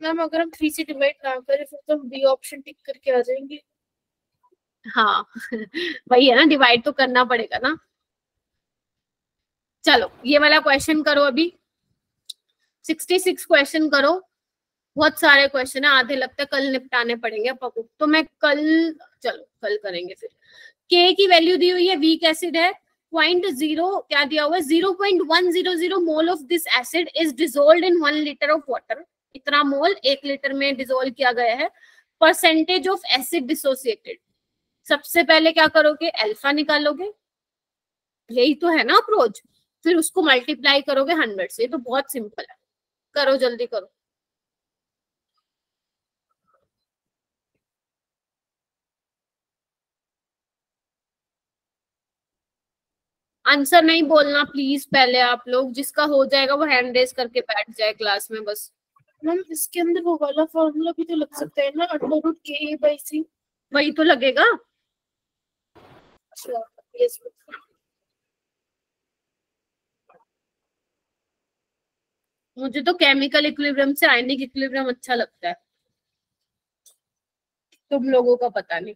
मैम, अगर हम थ्री से डिवाइड ना करें, फिर तो हम बी ऑप्शन टिक करके आ जाएँगे। हाँ वही है ना डिवाइड तो करना पड़ेगा ना। चलो, ये वाला क्वेश्चन करो अभी। सिक्सटी सिक्स क्वेश्चन करो। बहुत सारे क्वेश्चन है, आधे लगता है कल निपटाने पड़ेंगे पकू तो मैं कल, चलो, कल करेंगे फिर। के की वैल्यू दी हुई है वीक एसिड है। पॉइंट ज़ीरो क्या दिया हुआ है? Zero point one zero zero mole of this acid is dissolve in one litre of water इतना मोल एक लीटर में डिजोल्व किया गया है। परसेंटेज ऑफ़ एसिड डिसोसिएटेड सबसे पहले क्या करोगे? अल्फ़ा निकालोगे। यही तो है ना अप्रोच फिर उसको मल्टीप्लाई करोगे हंड्रेड से। तो बहुत सिंपल है। करो, जल्दी करो। आंसर नहीं बोलना प्लीज़ पहले आप लोग। जिसका हो जाएगा, वो हैंड रेस करके बैठ जाए क्लास में, बस। मैम इसके अंदर वो वाला फॉर्मूला भी तो लग सकता है ना अंडर रूट के ए बाई सी वही तो लगेगा। अच्छा मुझे तो केमिकल इक्विलिब्रियम से आयनिक इक्विलिब्रियम अच्छा लगता है। तुम लोगों का पता नहीं।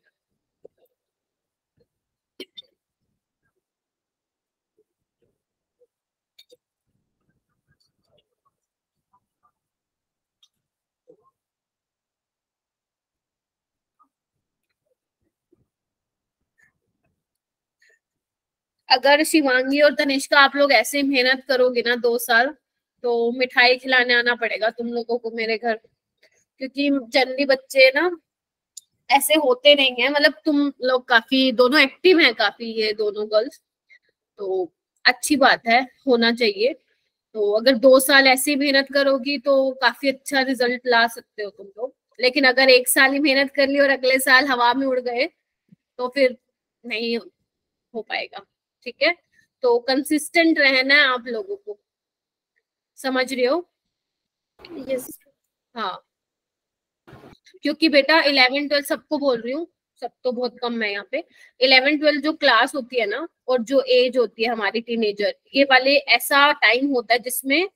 अगर शिवांगी और तनिष्का आप लोग ऐसे मेहनत करोगे ना दो साल तो मिठाई खिलाने आना पड़ेगा तुम लोगों को मेरे घर। क्योंकि जनरली बच्चे ना ऐसे होते नहीं है मतलब तुम लोग काफ़ी, दोनों एक्टिव हैं काफ़ी ये दोनों गर्ल्स तो अच्छी बात है, होना चाहिए। तो अगर दो साल ऐसी मेहनत करोगी तो काफ़ी अच्छा रिज़ल्ट ला सकते हो तुम लोग। लेकिन अगर एक साल ही मेहनत कर ली और अगले साल हवा में उड़ गए तो फिर नहीं हो पाएगा। ठीक है? तो कंसिस्टेंट रहना है आप लोगों को। समझ रहे हो? यस हाँ। क्योंकि बेटा इलेवन ट्वेल्थ सबको बोल रही हूँ सब तो बहुत कम है यहाँ पे। इलेवन ट्वेल्थ जो क्लास होती है ना और जो एज होती है हमारी टीनेजर ये वाले ऐसा टाइम होता है जिसमें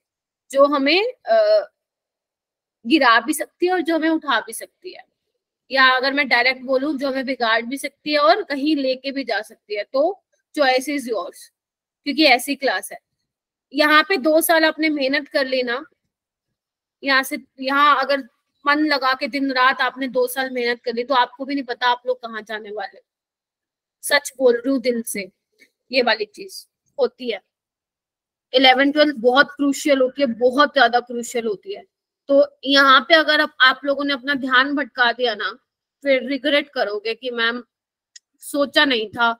जो हमें आ, गिरा भी सकती है और जो हमें उठा भी सकती है। या अगर मैं डायरेक्ट बोलूँ जो हमें बिगाड़ भी सकती है और कहीं लेके भी जा सकती है तो चॉइस इज़ योर्स क्योंकि ऐसी क्लास है। यहाँ पे दो साल आपने मेहनत कर ली ना यहाँ से यहाँ अगर मन लगा के दिन रात आपने दो साल मेहनत कर ली तो आपको भी नहीं पता आप लोग कहाँ जाने वाले सच बोल रही हूँ दिल से ये वाली चीज़ होती है। इलेवन ट्वेल्थ बहुत क्रूशियल होती है बहुत ज़्यादा क्रूशियल होती है। तो यहाँ पे अगर आप, आप लोगों ने अपना ध्यान भटका दिया ना फिर रिग्रेट करोगे कि मैम सोचा नहीं था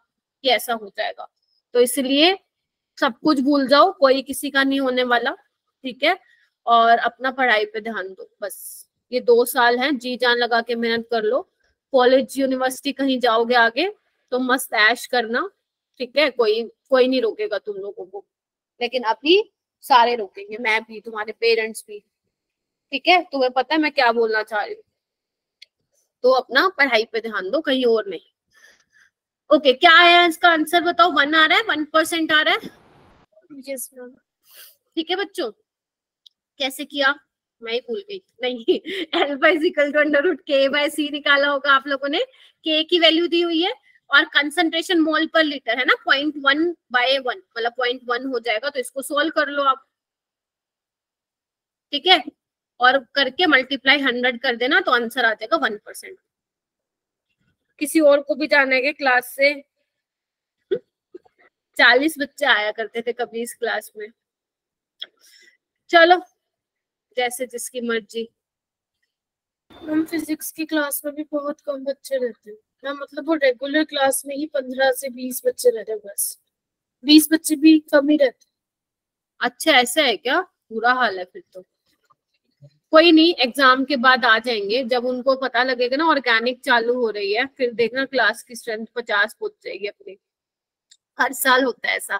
कि ऐसा हो जाएगा। तो इसलिए सब कुछ भूल जाओ, कोई किसी का नहीं होने वाला, ठीक है? और अपना पढ़ाई पे ध्यान दो, बस। ये दो साल हैं, जी जान लगा के मेहनत कर लो। कॉलेज, यूनिवर्सिटी कहीं जाओगे आगे तो मस्त ऐश करना, ठीक है? कोई कोई नहीं रोकेगा तुम लोगों को। लेकिन अभी सारे रोकेंगे, मैं भी, तुम्हारे पेरेंट्स भी, ठीक है? तुम्हें पता है मैं क्या बोलना चाह रही हूँ? तो अपना पढ़ाई पे ध्यान दो, कहीं और नहीं। ओके okay, क्या आया इसका आंसर बताओ? वन आ रहा है वन परसेंट आ रहा है? मैम ठीक है बच्चों? कैसे किया? मैं ही भूल गई। नहीं alpha is equal to under root K by C निकाला होगा आप लोगों ने। के की वैल्यू दी हुई है और कंसंट्रेशन मोल पर लीटर है ना? पॉइंट वन बाय वन मतलब पॉइंट वन हो जाएगा तो इसको सोल्व कर लो आप। ठीक है? और करके मल्टीप्लाई हंड्रेड कर देना तो आंसर आ जाएगा वन परसेंट किसी और को भी जाना है क्लास से? चालीस बच्चे आया करते थे कभी इस क्लास में। चलो, जैसे जिसकी मर्ज़ी। मैम फिजिक्स की क्लास में भी बहुत कम बच्चे रहते हैं। मैम मतलब वो रेगुलर क्लास में ही पंद्रह से बीस बच्चे रहते हैं बस। बीस बच्चे भी कम ही रहते अच्छा ऐसा है क्या? बुरा हाल है फिर तो। कोई नहीं एग्ज़ाम के बाद आ जाएँगे। जब उनको पता लगेगा ना ऑर्गेनिक चालू हो रही है, फिर देखना क्लास की स्ट्रेंथ पचास पहुँच जाएगी अपनी। हर साल होता है ऐसा।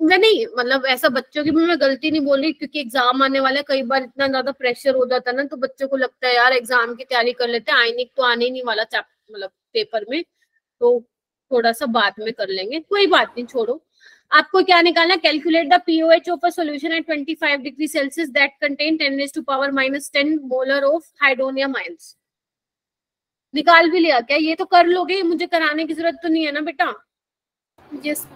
मैं नहीं मतलब ऐसा बच्चों की भी मैं गलती नहीं बोल रही, क्योंकि एग्ज़ाम आने वाले कई बार इतना ज़्यादा प्रेशर हो जाता है ना तो बच्चों को लगता है, यार एग्ज़ाम की तैयारी कर लेते हैं आइनिक तो आने ही नहीं वाला मतलब पेपर में तो थोड़ा सा बाद में कर लेंगे। कोई बात नहीं, छोड़ो। आपको क्या निकालना calculate the pOH of a solution at 25 degree Celsius that contain 10 raise to power minus 10 molar of hydronium ions निकाल भी लिया क्या? ये तो कर लोगे मुझे कराने की ज़रूरत तो नहीं है ना बेटा? यस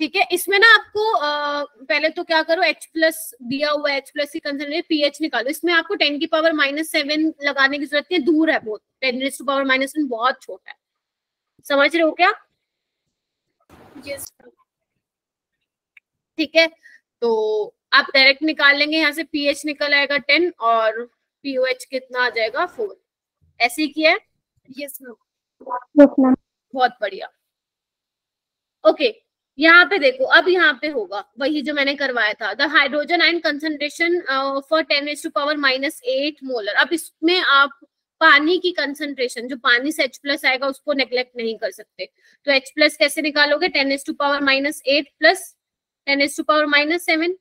ठीक है इसमें ना आपको आ, पहले तो क्या करो H प्लस दिया हुआ H प्लस की कंसंट्रेशन पीएच निकालो। इसमें आपको 10 की पावर माइनस सेवन लगाने की ज़रूरत नहीं है दूर है बहुत। Ten raise to power minus बहुत छोटा है। समझ रहे हो क्या? यस ठीक है तो आप डायरेक्ट निकाल लेंगे यहाँ से पीएच निकल आएगा टेन और पीओएच कितना आ जाएगा फोर ऐसे ही किया है? यस मैम बहुत बढ़िया। ओके यहाँ पे देखो अब यहाँ पे होगा वही जो मैंने करवाया था। The hydrogen ion concentration for ten to power minus eight molar अब इसमें आप पानी की कंसंट्रेशन जो पानी से एच प्लस आएगा, उसको नेग्लेक्ट नहीं कर सकते। तो एच प्लस कैसे निकालोगे? Ten H to power minus eight plus ten raise to power minus seven.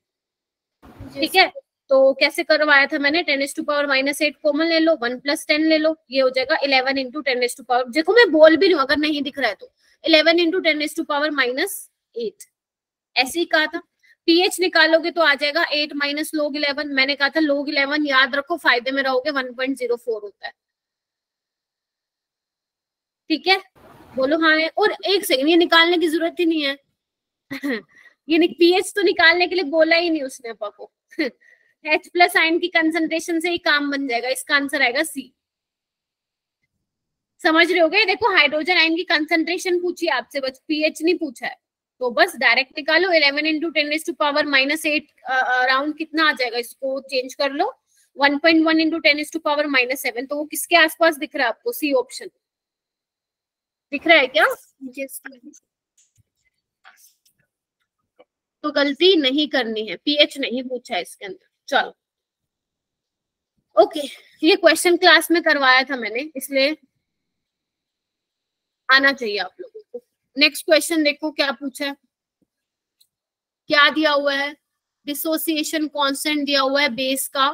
ठीक है? तो कैसे करवाया था मैंने? Ten H to power minus eight common ले लो, वन प्लस टेन ले लो, ये हो जाएगा eleven into ten H to power. देखो, मैं बोल भी रही हूँ, अगर नहीं दिख रहा है तो। Eleven into ten raise to power minus eight. ऐसे ही कहा था। पीएच निकालोगे तो आ जाएगा एट माइनस लोग इलेवन। मैंने कहा था लोग इलेवन याद रखो, फ़ायदे में रहोगे, वन पॉइंट ज़ीरो फोर होता है। ठीक है? बोलो हाँ है। और एक सेकंड ये निकालने की ज़रूरत ही नहीं है। *laughs* ये पीएच तो निकालने के लिए बोला ही नहीं उसने अपा को। एच प्लस आइन की कंसंट्रेशन से ही काम बन जाएगा। इसका आंसर आएगा सी समझ रहे हो गए? देखो हाइड्रोजन आयन की कंसंट्रेशन पूछी आपसे, बस पीएच नहीं पूछा है। तो बस डायरेक्ट निकालो 11 into ten to power minus eight around कितना आ जाएगा? इसको चेंज कर लो। One point one into ten to power minus seven तो वो किसके आसपास दिख रहा है आपको? सी ऑप्शन दिख रहा है क्या? यस तो गलती नहीं करनी है। पीएच नहीं पूछा इसके अंदर। चलो। ओके, ये क्वेश्चन क्लास में करवाया था मैंने, इसलिए आना चाहिए आप लोगों को। नेक्स्ट क्वेश्चन देखो, क्या पूछा है? क्या दिया हुआ है? डिसोसिएशन कांस्टेंट दिया हुआ है बेस का।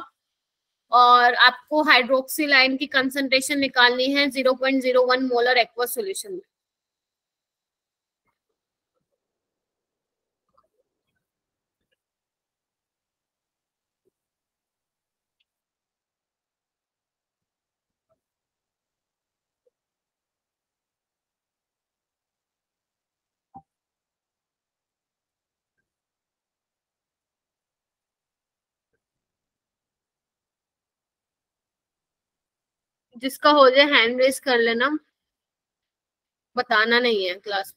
और आपको हाइड्रोक्सी लाइन की कंसंट्रेशन निकालनी है 0.01 मोलर एक्वा सॉल्यूशन में। जिसका हो जाए हैंड रेस कर लेना। बताना नहीं है क्लास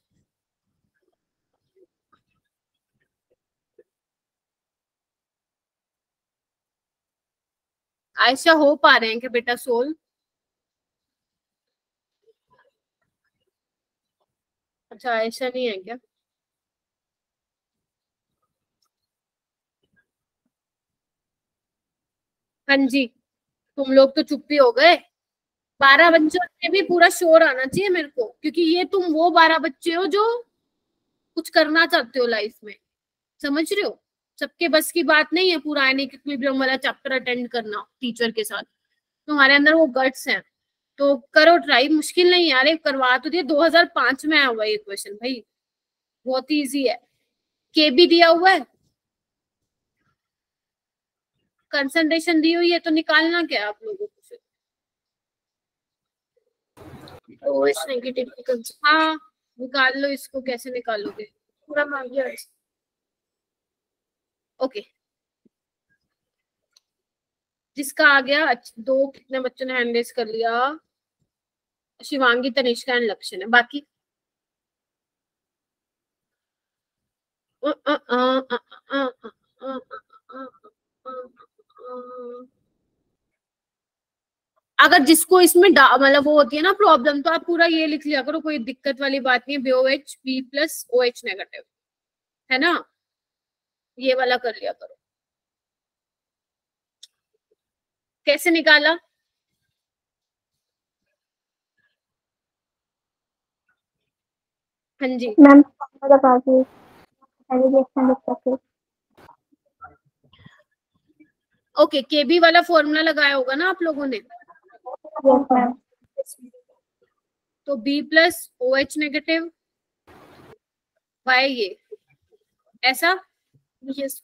आयशा हो पा रहे हैं कि बेटा सोल? अच्छा आयशा नहीं है क्या? हाँ जी, तुम लोग तो चुप ही हो गए। बारह बच्चों में भी पूरा शोर आना चाहिए मेरे को, क्योंकि ये तुम वो बारह बच्चे हो जो कुछ करना चाहते हो लाइफ में। समझ रहे हो? सबके बस की बात नहीं है पूरा आने इक्विलिब्रियम वाला चैप्टर अटेंड करना टीचर के साथ। तुम्हारे अंदर वो गट्स हैं। तो करो ट्राई मुश्किल नहीं यार करवा तो दिया 2005 में आया हुआ ये क्वेश्चन भाई। बहुत इजी है। के भी दिया हुआ है। कंसंट्रेशन दी हुई है तो निकालना क्या आप लोगों नेगेटिव हाँ निकाल लो इसको कैसे निकालोगे पूरा मान लिया ओके जिसका आ गया अच्छ- दो कितने बच्चों ने हैंड रेस कर लिया शिवांगी तनिष्का एंड लक्ष्य ने बाकी अ, अ, अ, अ, अ, अ, अ, अ, अ, अ, अ। अगर जिसको इसमें मतलब वो होती है ना प्रॉब्लम तो आप पूरा ये लिख लिया करो कोई दिक्कत वाली बात नहीं है BOH B plus O H negative है ना? ये वाला कर लिया करो। कैसे निकाला? हाँ जी। मैम ओके केबी वाला फॉर्मूला लगाया होगा ना आप लोगों ने? तो B plus O H negative why ये? ऐसा? यस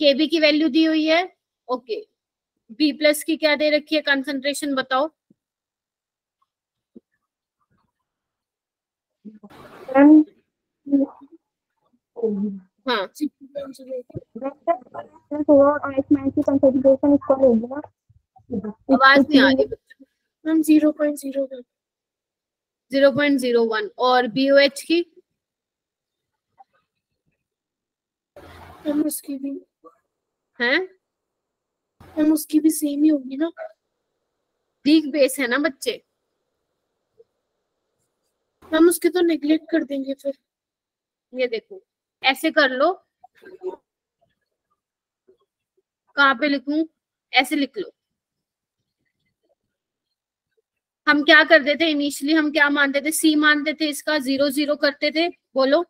केबी की वैल्यू दी हुई है? ओके बी प्लस की क्या दे रखी है? कंसंट्रेशन बताओ. हाँ. की आवाज़ नहीं आ रही ma'am zero point zero one zero point zero one और बीओएच की? मैम उसकी भी है? मैम उसकी भी सेम ही होगी ना। वीक बेस है ना बच्चे? मैम उसके तो नेग्लेक्ट कर देंगे फिर। ये देखो ऐसे कर लो। कहाँ पे लिखूं? ऐसे लिख लो। हम क्या करते थे इनिशियली हम क्या मानते थे? सी मानते थे इसका ज़ीरो ज़ीरो करते थे बोलो।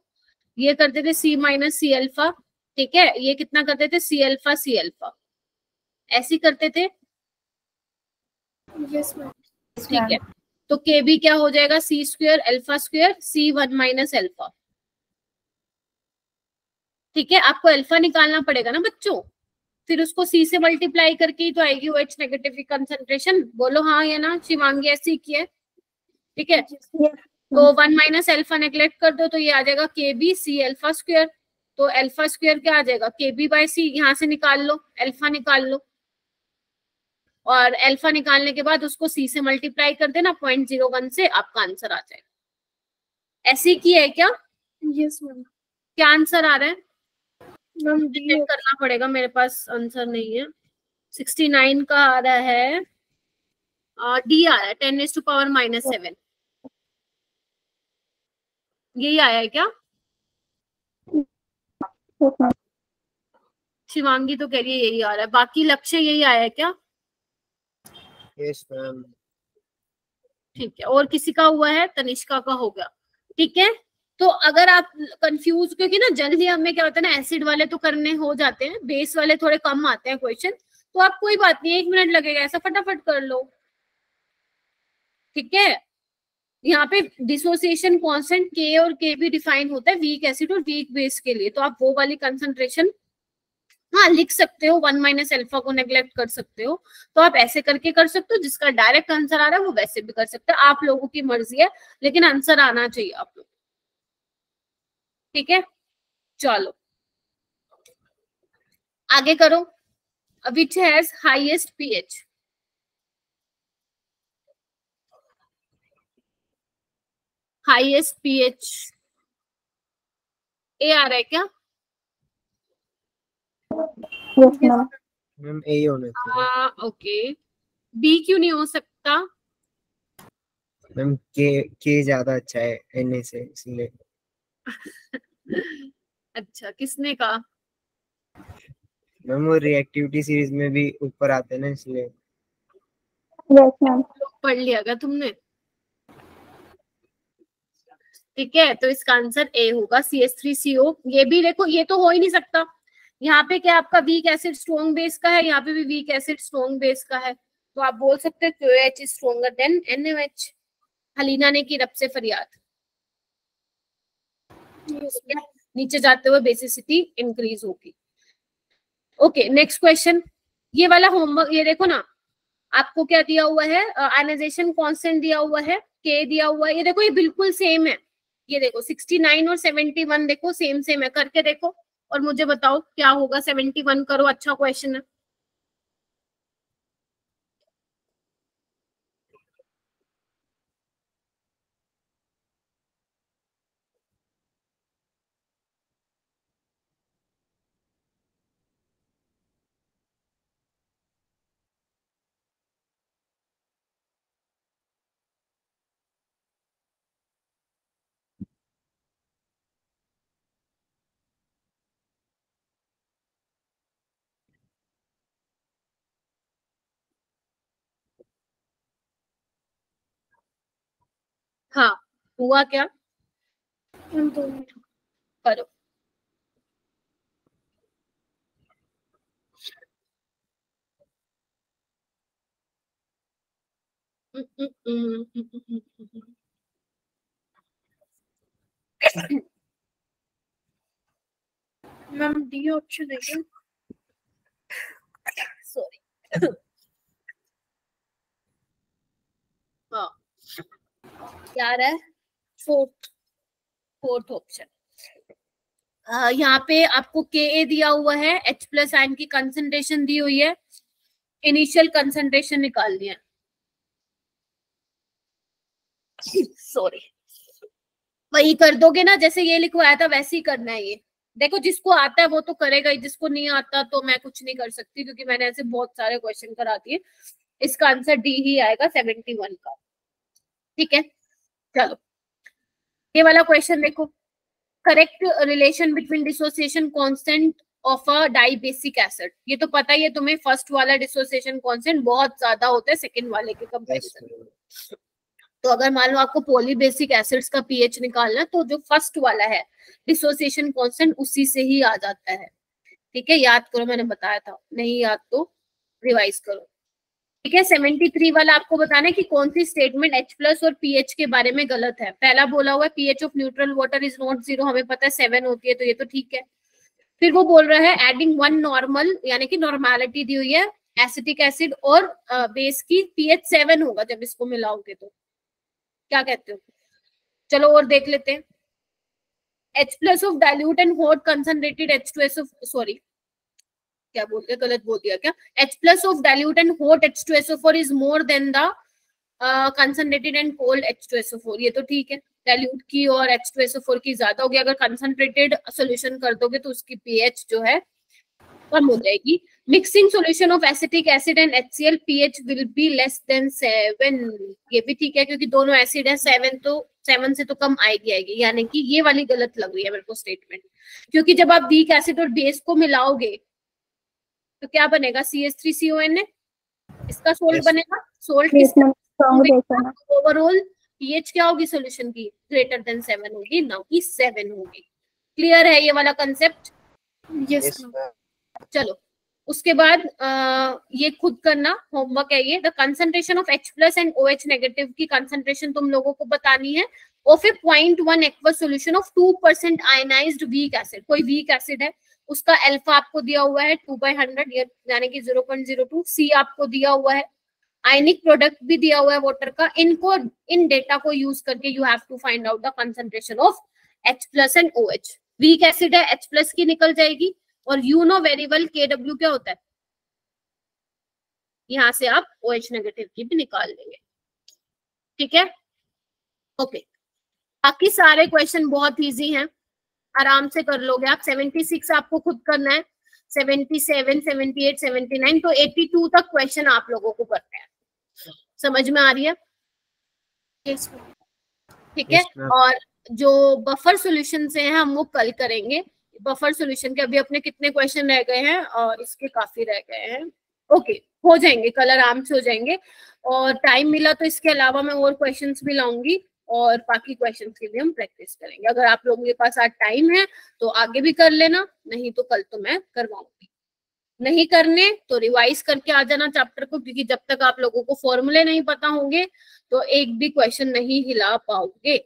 ये करते थे सी माइनस सी अल्फ़ा ठीक है? ये कितना करते थे? सी अल्फ़ा सी अल्फ़ा ऐसी करते थे। यस मैम ठीक है। तो के बी क्या हो जाएगा? C square alpha square C one minus alpha ठीक है? आपको अल्फ़ा निकालना पड़ेगा ना बच्चों? फिर उसको सी से मल्टीप्लाई करके ही तो आएगी वो एच नेगेटिव की कंसंट्रेशन बोलो हाँ या ना? शिवांगी ऐसी है ठीक है? तो वन माइनस अल्फ़ा नेग्लेक्ट कर दो तो ये आ जाएगा K B C alpha square तो अल्फ़ा स्क्वेयर क्या आ जाएगा? के बी बाई सी यहाँ से निकाल लो एल्फा निकाल लो। और एल्फा निकालने के बाद उसको सी से मल्टीप्लाई कर देना पॉइंट ज़ीरो वन से आपका आंसर आ जाएगा। ऐसे की है क्या? यस मैम क्या आंसर आ रहा है? मैम डी करना पड़ेगा मेरे पास आंसर नहीं है। सिक्सटी नाइन का आ रहा है डी आ रहा है ten is to power minus seven यही आया है क्या? शिवांगी तो कह रही है यही आ रहा है। बाकी लक्ष्य यही आया है क्या? यस मैम ठीक है और किसी का हुआ है? तनिष्का का हो गया। ठीक है? तो अगर आप कंफ्यूज क्योंकि ना जल्दी हमें क्या होता है ना एसिड वाले तो करने हो जाते हैं बेस वाले थोड़े कम आते हैं क्वेश्चन तो आप कोई बात नहीं, एक मिनट लगेगा, ऐसा फटाफट कर लो। ठीक है? यहाँ पे डिसोसिएशन कॉन्सेंट के और के भी डिफाइन होता है वीक एसिड और वीक बेस के लिए तो आप वो वाली कंसंट्रेशन हाँ लिख सकते हो वन माइनस एल्फा को नेग्लेक्ट कर सकते हो तो आप ऐसे करके कर सकते हो, जिसका डायरेक्ट आंसर आ रहा है, वो वैसे भी कर सकते हो, आप लोगों की मर्ज़ी है, लेकिन आंसर आना चाहिए आप लोग ठीक है? चलो। आगे करो। Which has highest pH highest pH A आ रहा है क्या? मैम ए होना चाहिए। ओके बी क्यों नहीं हो सकता? मैम के के ज़्यादा अच्छा है एन से इसलिए। *laughs* अच्छा किसने कहा? मैम वो रिएक्टिविटी सीरीज़ में भी ऊपर आते हैं ना इसलिए। Yes मैम पढ़ लिया क्या तुमने? ठीक है तो इसका आंसर ए होगा सी एस थ्री सी ओ ये भी देखो ये तो हो ही नहीं सकता। यहाँ पे क्या आपका वीक एसिड स्ट्रॉन्ग बेस का है यहाँ पे भी वीक एसिड स्ट्रॉन्ग बेस का है। तो आप बोल सकते हो Q H is stronger than N M H हलीना ने की रब से फरियाद। यस? नीचे जाते हुए बेसिसिटी इंक्रीज होगी। ओके नेक्स्ट क्वेश्चन ये वाला होमवर्क ये देखो ना, आपको क्या दिया हुआ है? आयनाइजेशन कांस्टेंट दिया हुआ है के दिया हुआ है। ये देखो, ये बिल्कुल सेम है। ये देखो 69 और 71 देखो सेम सेम है। करके देखो और मुझे बताओ, क्या होगा? 71 करो अच्छा क्वेश्चन है। हाँ हुआ क्या? करो। मैम डी ऑप्शन है क्या? सॉरी *coughs* हाँ। क्या आ रहा है फोर्थ फोर्थ ऑप्शन यहाँ पे आपको के ए दिया हुआ है एच प्लस आयन की कंसेंट्रेशन दी हुई है इनिशियल कंसेंट्रेशन निकालनी है। सॉरी वही कर दोगे ना, जैसे ये लिखवाया था, वैसे ही करना है ये। देखो, जिसको आता है वो तो करेगा ही, जिसको नहीं आता तो मैं कुछ नहीं कर सकती, क्योंकि मैंने ऐसे बहुत सारे क्वेश्चन करा दिए। इसका आंसर डी ही आएगा सेवेंटी वन का। ठीक है? चलो। ये वाला क्वेश्चन देखो। Correct relation between dissociation constant of a dibasic acid ये तो पता ही है तुम्हें फ़र्स्ट वाला डिसोसिएशन कांस्टेंट बहुत ज़्यादा होता है सेकंड वाले के कंपैरिजन तो अगर मान लो आपको पॉलीबेसिक एसिड्स का पीएच निकालना तो जो फ़र्स्ट वाला है डिसोसिएशन कांस्टेंट उसी से ही आ जाता है। ठीक है? याद करो मैंने बताया था। नहीं याद तो रिवाइज करो। ठीक है 73 वाला आपको बताना है कि कौन सी स्टेटमेंट H प्लस और पीएच के बारे में गलत है। पहला बोला हुआ है pH of neutral water is not zero हमें पता है सेवन होती है तो ये तो ठीक है। फिर वो बोल रहा है एडिंग वन नॉर्मल यानी कि नॉर्मेलिटी दी हुई है एसिटिक एसिड और बेस की पीएच सेवन होगा जब इसको मिलाओगे तो। क्या कहते हो? चलो और देख लेते हैं। H plus of dilute and hot concentrated H two S of sorry क्या बोल दिया गलत बोल दिया क्या? H plus of dilute and hot H two SO four is more than the concentrated and cold H two SO four ये तो ठीक है। डाइल्यूट की और एच टू एसओ फोर की ज़्यादा होगी अगर कंसनट्रेटेड सोल्यूशन कर दोगे तो उसकी पीएच जो है, कम हो जाएगी। Mixing solution of acetic acid and HCl pH will be less than seven ये भी ठीक है, क्योंकि दोनों एसिड है। सेवन तो सेवन से तो कम आएगी आएगी। यानी कि ये वाली गलत लग रही है मेरे को स्टेटमेंट क्योंकि जब आप वीक एसिड और बेस को मिलाओगे तो क्या बनेगा? C S three C O N A इसका सोल्ट Yes. बनेगा। सोल्ट ओवरऑल पीएच क्या होगी सोल्यूशन की? ग्रेटर देन सेवन होगी ना कि सेवन होगी। क्लियर है ये वाला कंसेप्ट यस Yes, चलो उसके बाद आ, ये खुद करना होमवर्क है ये। The concentration of H plus and O H negative की कंसंट्रेशन तुम लोगों को बतानी है। Of a point one aqueous solution of two percent ionize weak acid कोई वीक एसिड है? उसका अल्फ़ा आपको दिया हुआ है टू बाई हंड्रेड यानी कि zero point zero two C आपको दिया हुआ है। आयनिक प्रोडक्ट भी दिया हुआ है वाटर का। इनको, इन डेटा को यूज़ करके you have to find out the concentration of H plus and O H weak acid है एच प्लस की निकल जाएगी और you know very well K W क्या होता है। यहाँ से आप ओ एच नेगेटिव की भी निकाल लेंगे। ठीक है? ओके बाकी सारे क्वेश्चन बहुत इजी हैं। आराम से कर लोगे। आप 76 आपको खुद करना है। 77, 78, 79 तो 82 तक क्वेश्चन आप लोगों को करना है। समझ में आ रही है? ठीक है? और जो बफर सोल्यूशन से हैं हम वो कल करेंगे। बफर सोल्यूशन के अभी अपने कितने क्वेश्चन रह गए हैं और इसके काफ़ी रह गए हैं। ओके हो जाएँगे कल आराम से हो जाएँगे। और टाइम मिला तो इसके अलावा मैं और क्वेश्चंस भी लाऊँगी। और बाकी क्वेश्चन के लिए हम प्रैक्टिस करेंगे। अगर आप लोगों के पास आज टाइम है तो आगे भी कर लेना, नहीं तो कल तो मैं करवाऊँगी नहीं करने तो रिवाइज करके आ जाना चैप्टर को, क्योंकि जब तक आप लोगों को फॉर्मूले नहीं पता होंगे तो एक भी क्वेश्चन नहीं हिला पाओगे।